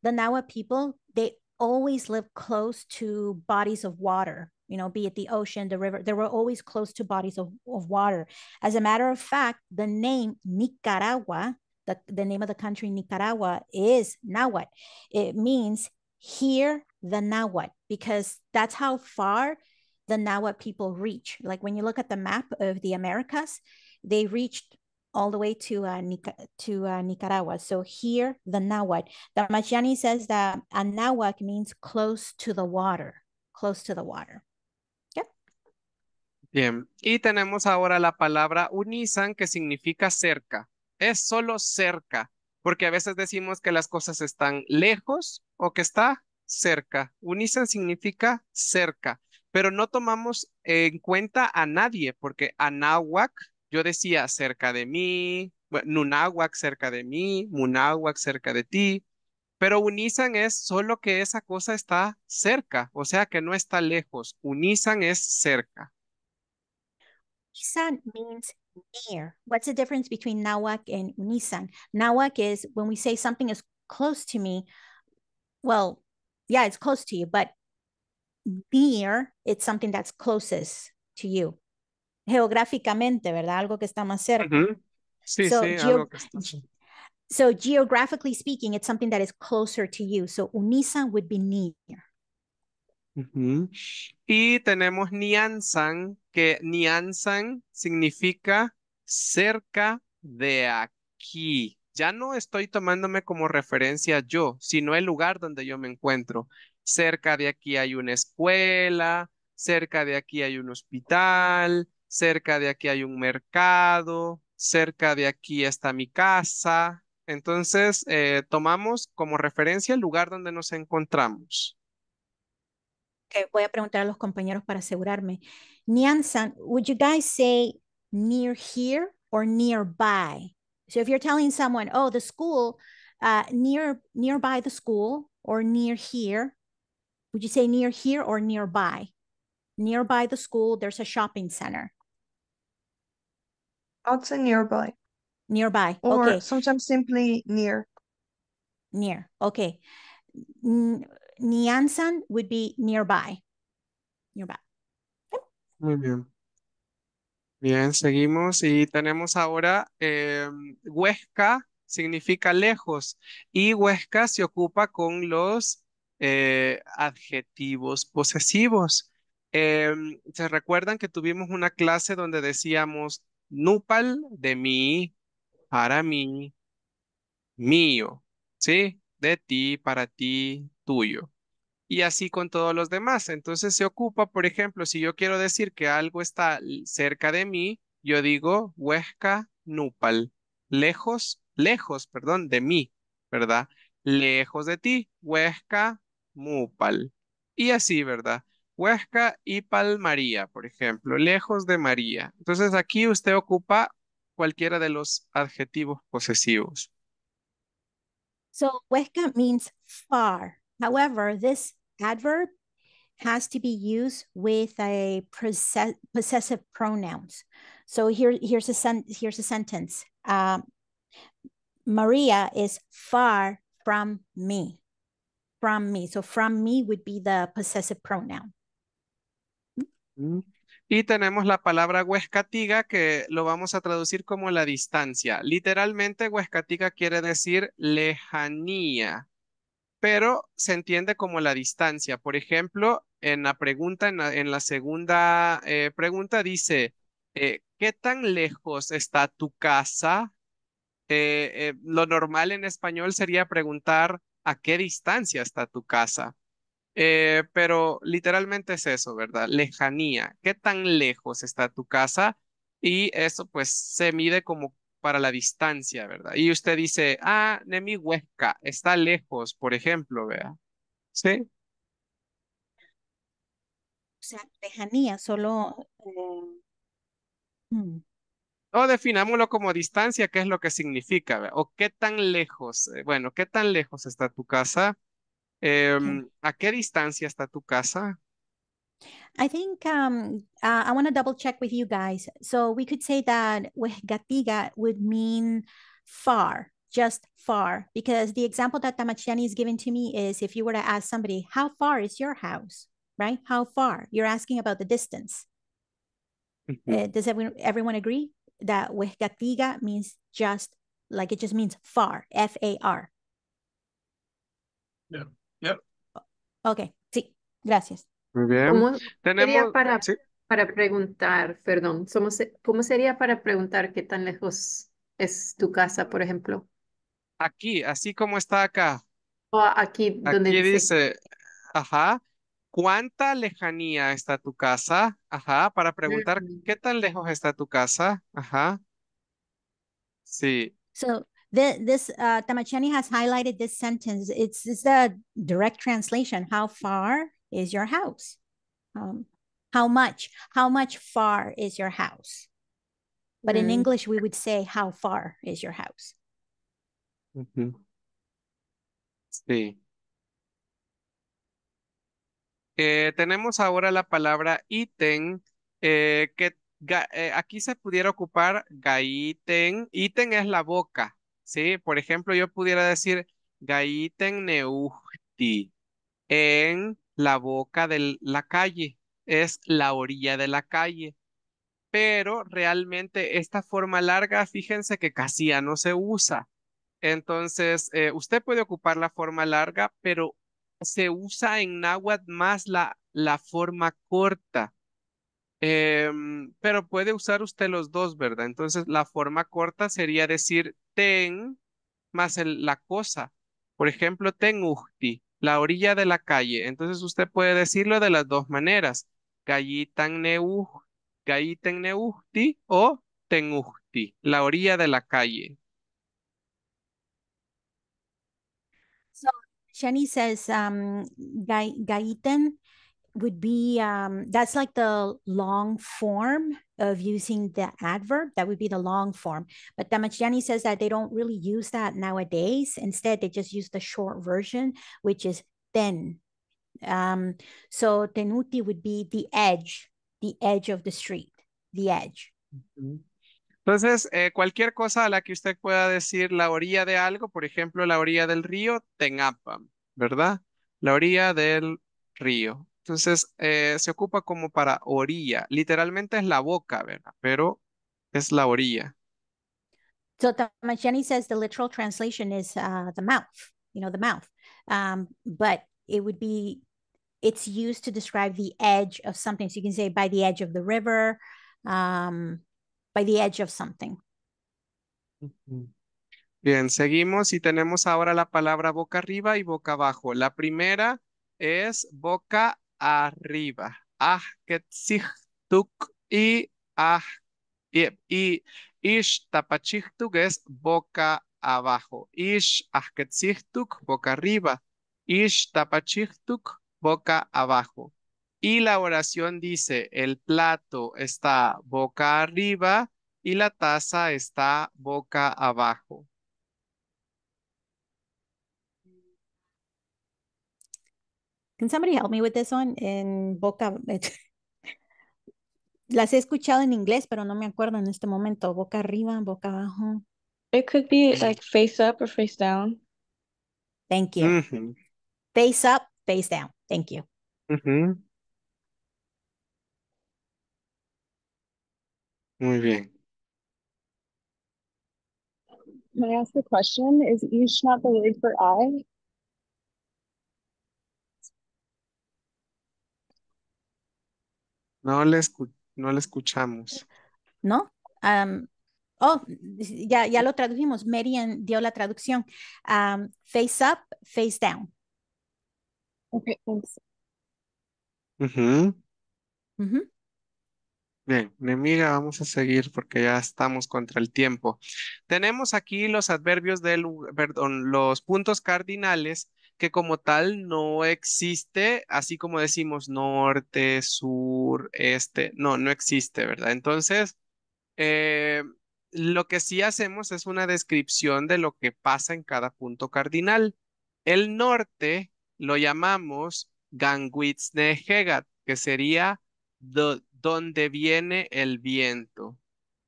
the Nawa people, they always live close to bodies of water, you know, be it the ocean, the river, they were always close to bodies of, of water. As a matter of fact, the name Nicaragua, the, the name of the country Nicaragua is Nahuatl. It means hear the Nahuatl because that's how far the Nahuatl people reach. Like when you look at the map of the Americas, they reached all the way to uh, to uh, Nicaragua. So here, the Nahuatl. Damachiani says that a Nahuatl means close to the water, close to the water. Bien, y tenemos ahora la palabra unisan que significa cerca. Es solo cerca, porque a veces decimos que las cosas están lejos o que está cerca. Unisan significa cerca, pero no tomamos en cuenta a nadie, porque Anáhuac, yo decía cerca de mí, Nunáhuac cerca de mí, Munáhuac cerca de ti, pero unisan es solo que esa cosa está cerca, o sea que no está lejos. Unisan es cerca. Unisan means near. What's the difference between Nahuac and Unisan? Nahuac is when we say something is close to me, well, yeah, it's close to you, but near, it's something that's closest to you. Geográficamente, ¿verdad? Algo que está más cerca. Ujú. Sí, So, sí, algo que está- So geographically speaking, it's something that is closer to you. So Unisan would be near. Y tenemos Nianzan, que Nianzan significa cerca de aquí. Ya no estoy tomándome como referencia yo, sino el lugar donde yo me encuentro. Cerca de aquí hay una escuela, cerca de aquí hay un hospital, cerca de aquí hay un mercado, cerca de aquí está mi casa. Entonces, eh, tomamos como referencia el lugar donde nos encontramos. Okay, voy a preguntar a los compañeros para asegurarme. Niansan, would you guys say near here or nearby? So if you're telling someone, oh, the school, uh, near nearby the school or near here, would you say near here or nearby? Nearby the school, there's a shopping center. I'd say nearby Nearby. or okay. sometimes simply near. Near. Okay. N- Niansan would be nearby. Nearby. Muy bien. Bien, seguimos y tenemos ahora em, Huesca significa lejos y Huesca se ocupa con los eh, adjetivos posesivos. Em, ¿se recuerdan que tuvimos una clase donde decíamos Nupal de mí, para mí, mío, ¿sí? De ti, para ti, tuyo y así con todos los demás. Entonces se ocupa, por ejemplo, si yo quiero decir que algo está cerca de mí, yo digo Huesca, Nupal, lejos, lejos, perdón, de mí, ¿verdad? Lejos de ti, Huesca, Mupal. Y así, ¿verdad? Huesca y Palmaría, por ejemplo, lejos de María. Entonces aquí usted ocupa cualquiera de los adjetivos posesivos. So Huesca means far. However, this adverb has to be used with a possess- possessive pronouns. So here, here's a here's a sentence. Um, Maria is far from me. From me. So from me would be the possessive pronoun. Y tenemos la palabra huescatiga que lo vamos a traducir como la distancia. Literalmente, huescatiga quiere decir lejanía, pero se entiende como la distancia. Por ejemplo, en la pregunta, en la, segunda eh, pregunta dice, eh, ¿qué tan lejos está tu casa? Eh, lo normal en español sería preguntar, ¿a qué distancia está tu casa? Eh, pero literalmente es eso, ¿verdad? Lejanía. ¿Qué tan lejos está tu casa? Y eso pues se mide como para la distancia, ¿verdad? Y usted dice, ah, Nemi Huesca, está lejos, por ejemplo, vea. ¿Sí? O sea, lejanía, solo. eh, hmm. O definámoslo como distancia, ¿qué es lo que significa? O qué tan lejos, eh, bueno, ¿qué tan lejos está tu casa? Em, ¿a qué distancia está tu casa? I think um, uh, I want to double check with you guys. So we could say that Huesgatiga would mean far, just far, because the example that Tamachiani is giving to me is if you were to ask somebody, how far is your house, right? How far? You're asking about the distance. Ujú. Uh, does everyone, everyone agree that Huesgatiga means just like it just means far, F A R? Yep. Okay, sí, gracias. Muy bien. ¿Cómo sería Tenemos, para, sí. para preguntar, perdón, somos, ¿cómo sería para preguntar qué tan lejos es tu casa, por ejemplo? Aquí, así como está acá. O aquí donde Aquí dice, dice, ajá, ¿cuánta lejanía está tu casa? Ajá, para preguntar, Ujú. ¿qué tan lejos está tu casa? Ajá, sí, So the, this uh, Tamachani has highlighted this sentence. It's, it's the direct translation. How far is your house? Um, how much? How much far is your house? But in Mm. English, we would say, how far is your house? ujú, sí. Eh, tenemos ahora la palabra ítem, eh, que eh, aquí se pudiera ocupar gaiten. Iten es la boca, ¿sí? Por ejemplo, yo pudiera decir gaiten neuhti en la boca de la calle. Es la orilla de la calle. Pero realmente esta forma larga, fíjense que casi ya no se usa. Entonces, eh, usted puede ocupar la forma larga, pero se usa en náhuatl más la, la forma corta. Em, pero puede usar usted los dos, ¿verdad? Entonces, la forma corta sería decir ten más el- la cosa. Por ejemplo, ten uhti, la orilla de la calle. Entonces, usted puede decirlo de las dos maneras. Gallitan neuh, gallitan neuhti o ten uhti, la orilla de la calle. So Shani says um, would be um, that's like the long form of using the adverb. That would be the long form. But Damachiani says that they don't really use that nowadays. Instead, they just use the short version, which is ten. Um, so tenuti would be the edge, the edge of the street, the edge. Entonces, eh, cualquier cosa a la que usted pueda decir la orilla de algo, por ejemplo, la orilla del río, Tenapam, ¿verdad? La orilla del río. Entonces, eh, se ocupa como para orilla. Literalmente es la boca, ¿verdad? Pero es la orilla. So Tamachani says the literal translation is uh, the mouth, you know, the mouth. Um, but it would be, it's used to describe the edge of something. So you can say by the edge of the river, um, by the edge of something. Bien, seguimos y tenemos ahora la palabra boca arriba y boca abajo. La primera es boca arriba. Ahketsichtuk y ah y, ish tapachichtuk es boca abajo. Ish ahketsichtuk boca arriba. Ish tapachichtuk boca abajo. Y la oración dice, el plato está boca arriba y la taza está boca abajo. Can somebody help me with this one? En boca, eh, las he escuchado en inglés, pero no me acuerdo en este momento. Boca arriba, boca abajo. It could be like face up or face down. Thank you. Ujú, Face up, face down. Thank you. ujú. Muy bien. May I ask a question? Is ish not the word for I? No le, escu- no le escuchamos. ¿No? Oh, ya, ya lo tradujimos. Merian dio la traducción. Face up, face down. Okay, thanks. Ujú. Ujú. Bien, mi amiga, vamos a seguir porque ya estamos contra el tiempo. Tenemos aquí los adverbios del, perdón, los puntos cardinales que como tal no existe, así como decimos norte, sur, este, no, no existe, ¿verdad? Entonces, eh, lo que sí hacemos es una descripción de lo que pasa en cada punto cardinal. El norte lo llamamos Gangwitz-Nehegat, que sería do- donde viene el viento,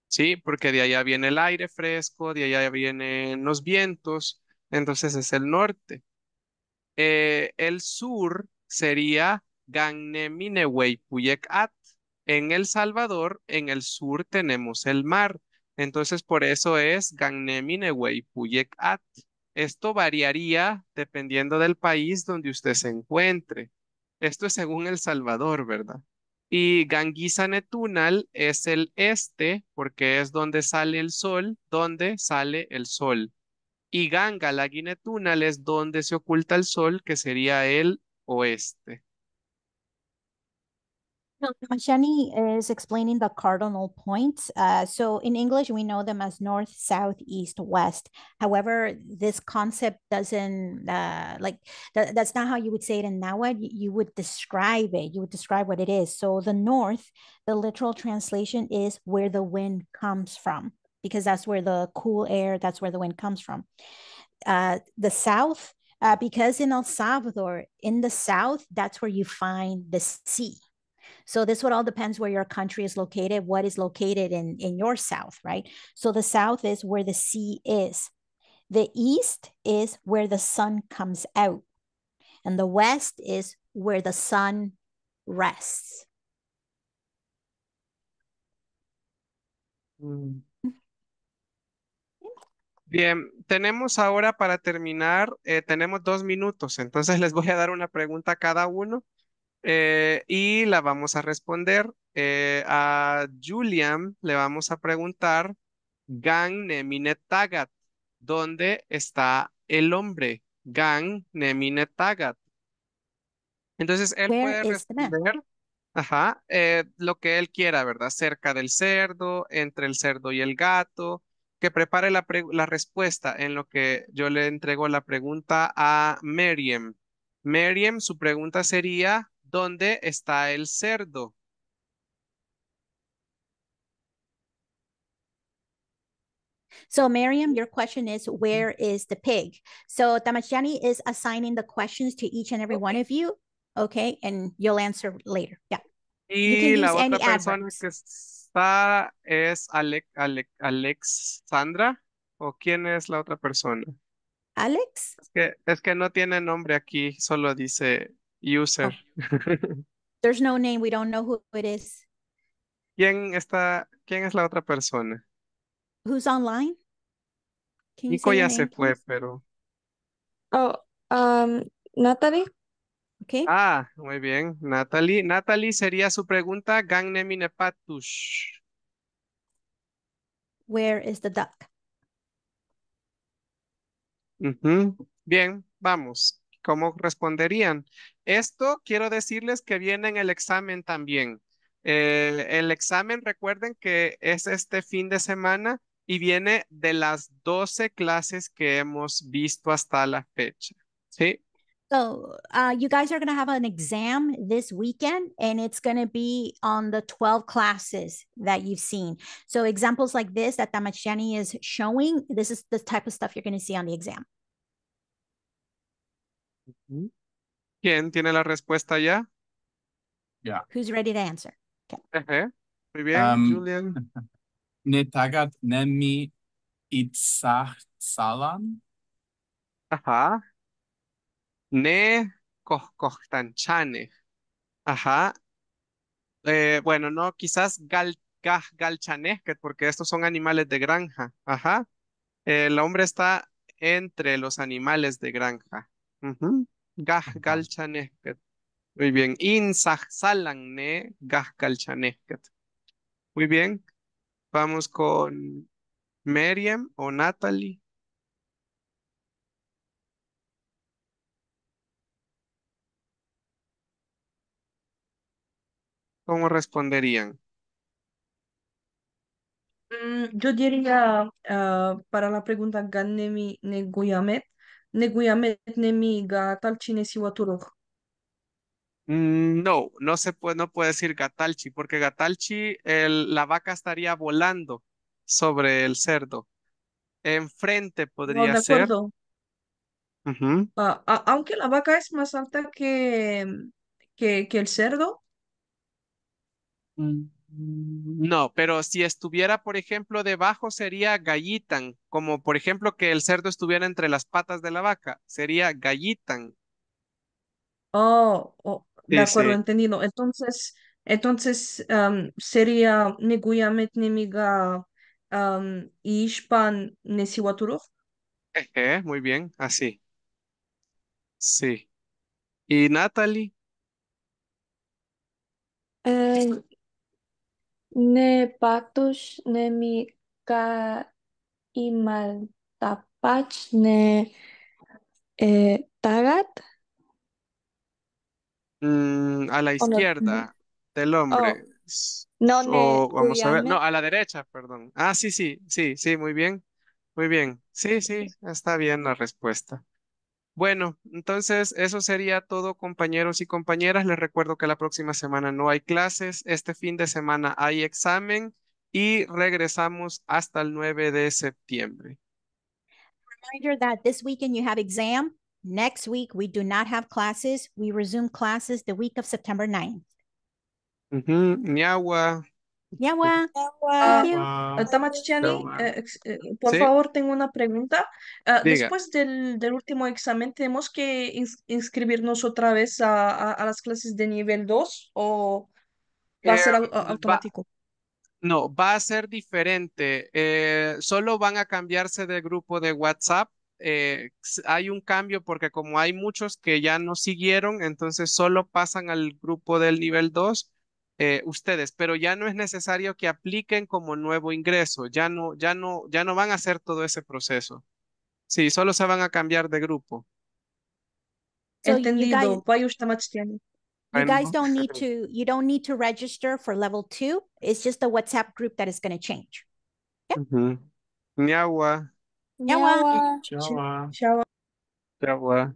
¿sí? Porque de allá viene el aire fresco, de allá vienen los vientos, entonces es el norte. Eh, el sur sería Gangneminewey-Puyecat. En El Salvador, en el sur tenemos el mar, entonces por eso es Gangneminewey-Puyecat. Esto variaría dependiendo del país donde usted se encuentre. Esto es según El Salvador, ¿verdad? Y Ganguisa Netunal es el este, porque es donde sale el sol, donde sale el sol. Y Ganga Laguinetunal es donde se oculta el sol, que sería el oeste. No, is explaining the cardinal points. Uh, so in English, we know them as north, south, east, west. However, this concept doesn't uh, like that, that's not how you would say it in Nahuatl. You would describe it. You would describe what it is. So the north, the literal translation is where the wind comes from, because that's where the cool air, that's where the wind comes from. Uh, the south, uh, because in El Salvador, in the south, that's where you find the sea. So this would all depends where your country is located, what is located in, in your south, right? So the south is where the sea is. The east is where the sun comes out. And the west is where the sun rests. Mm. Bien, tenemos ahora para terminar, eh, tenemos dos minutos, entonces les voy a dar una pregunta a cada uno eh, y la vamos a responder. Eh, a Julian le vamos a preguntar, Gang Neminet Tagat, ¿dónde está el hombre? Gang Neminet Tagat. Entonces él puede responder, ajá, eh, lo que él quiera, ¿verdad? Cerca del cerdo, entre el cerdo y el gato, que prepare la, pre- la respuesta en lo que yo le entrego la pregunta a Meriem. Meriem, su pregunta sería, ¿dónde está el cerdo? So Miriam, your question is where is the pig? So Tamashani is assigning the questions to each and every one of you. Okay, and you'll answer later. Yeah. Y can la use otra any persona adverbs. que está es Alec, Alec, Alexandra, ¿o quién es la otra persona? Alex? Es que, es que no tiene nombre aquí, solo dice user. There's no name. We don't know who it is. ¿Quién está, quién es la otra persona? Who's online? Nico ya se fue, pero. Oh, um, Natalie, Okay. Ah, muy bien. Natalie. Natalie sería su pregunta. Gang nemine patush. Where is the duck? Bien, vamos. ¿Cómo responderían? Esto quiero decirles que viene en el examen también. Eh, el examen, recuerden que es este fin de semana y viene de las 12 clases que hemos visto hasta la fecha. ¿Sí? So uh, you guys are going to have an exam this weekend, and it's going to be on the 12 classes that you've seen. So examples like this that Tamachani is showing, this is the type of stuff you're going to see on the exam. Ujú. ¿Quién tiene la respuesta ya? Yeah. Who's ready to answer? Ejé. Muy bien, Um, Julian. Netagat nemi itzahsalan. Ajá. Ne kohkohtanchane. Ajá. Eh, bueno, no, quizás gal, gaj galchanesket, porque estos son animales de granja. Ajá. El hombre está entre los animales de granja. Ujú. Gaj Ajá. galchanesket. Muy bien. Insahsalan ne gaj galchanesket. Muy bien. Vamos con Miriam o Natalie. ¿Cómo responderían? Mm, yo diría ah, para la pregunta Gannemi Neguyamet, Neguyamet Nemi Siwaturoj. Mm, No, no se puede, no puede decir Gatalchi, porque Gatalchi, el- la vaca estaría volando sobre el cerdo. Enfrente No, podría de ser. acuerdo. Ujú. Ah, aunque la vaca es más alta que, que, que el cerdo, No, pero si estuviera, por ejemplo, debajo sería gallitan, como por ejemplo que el cerdo estuviera entre las patas de la vaca, sería gallitan. oh, oh, de Sí, acuerdo, sí. entendido. Entonces, entonces sería Neguyamet Nemiga um, Ishpan muy bien, así. Sí. ¿Y Natalie? eh, ne patus nemi ka imaltapach ne eh, tagat. Mm, a la no, izquierda del hombre. Oh, no O vamos a ver. No, a la derecha, perdón. Ah, sí, sí, sí, sí, muy bien. Muy bien. Sí, sí, está bien la respuesta. Bueno, entonces eso sería todo, compañeros y compañeras. Les recuerdo que la próxima semana no hay clases. Este fin de semana hay examen y regresamos hasta el 9 de septiembre. Reminder that this weekend you have exam. Next week, we do not have classes. We resume classes the week of September 9th. Ujú, Ñagua. Yawa. Yawa. eh, eh, por Sí. favor, tengo una pregunta. Ah, después del, del último examen, ¿tenemos que ins- inscribirnos otra vez a, a- a las clases de nivel 2 o va a ser Eh, va- automático? No, va a ser diferente. Eh, solo van a cambiarse de grupo de WhatsApp. Eh, hay un cambio porque como hay muchos que ya no siguieron, entonces solo pasan al grupo del nivel 2 eh, ustedes, pero ya no es necesario que apliquen como nuevo ingreso. Ya no, ya no, ya no van a hacer todo ese proceso. Sí, solo se van a cambiar de grupo. So you guys, Entendido. You guys don't need to, you don't need to register for level two. It's just the WhatsApp group that is going to change. Ujú. Ñagua, Yawa. Yawa. Yawa. Chao. ñagua.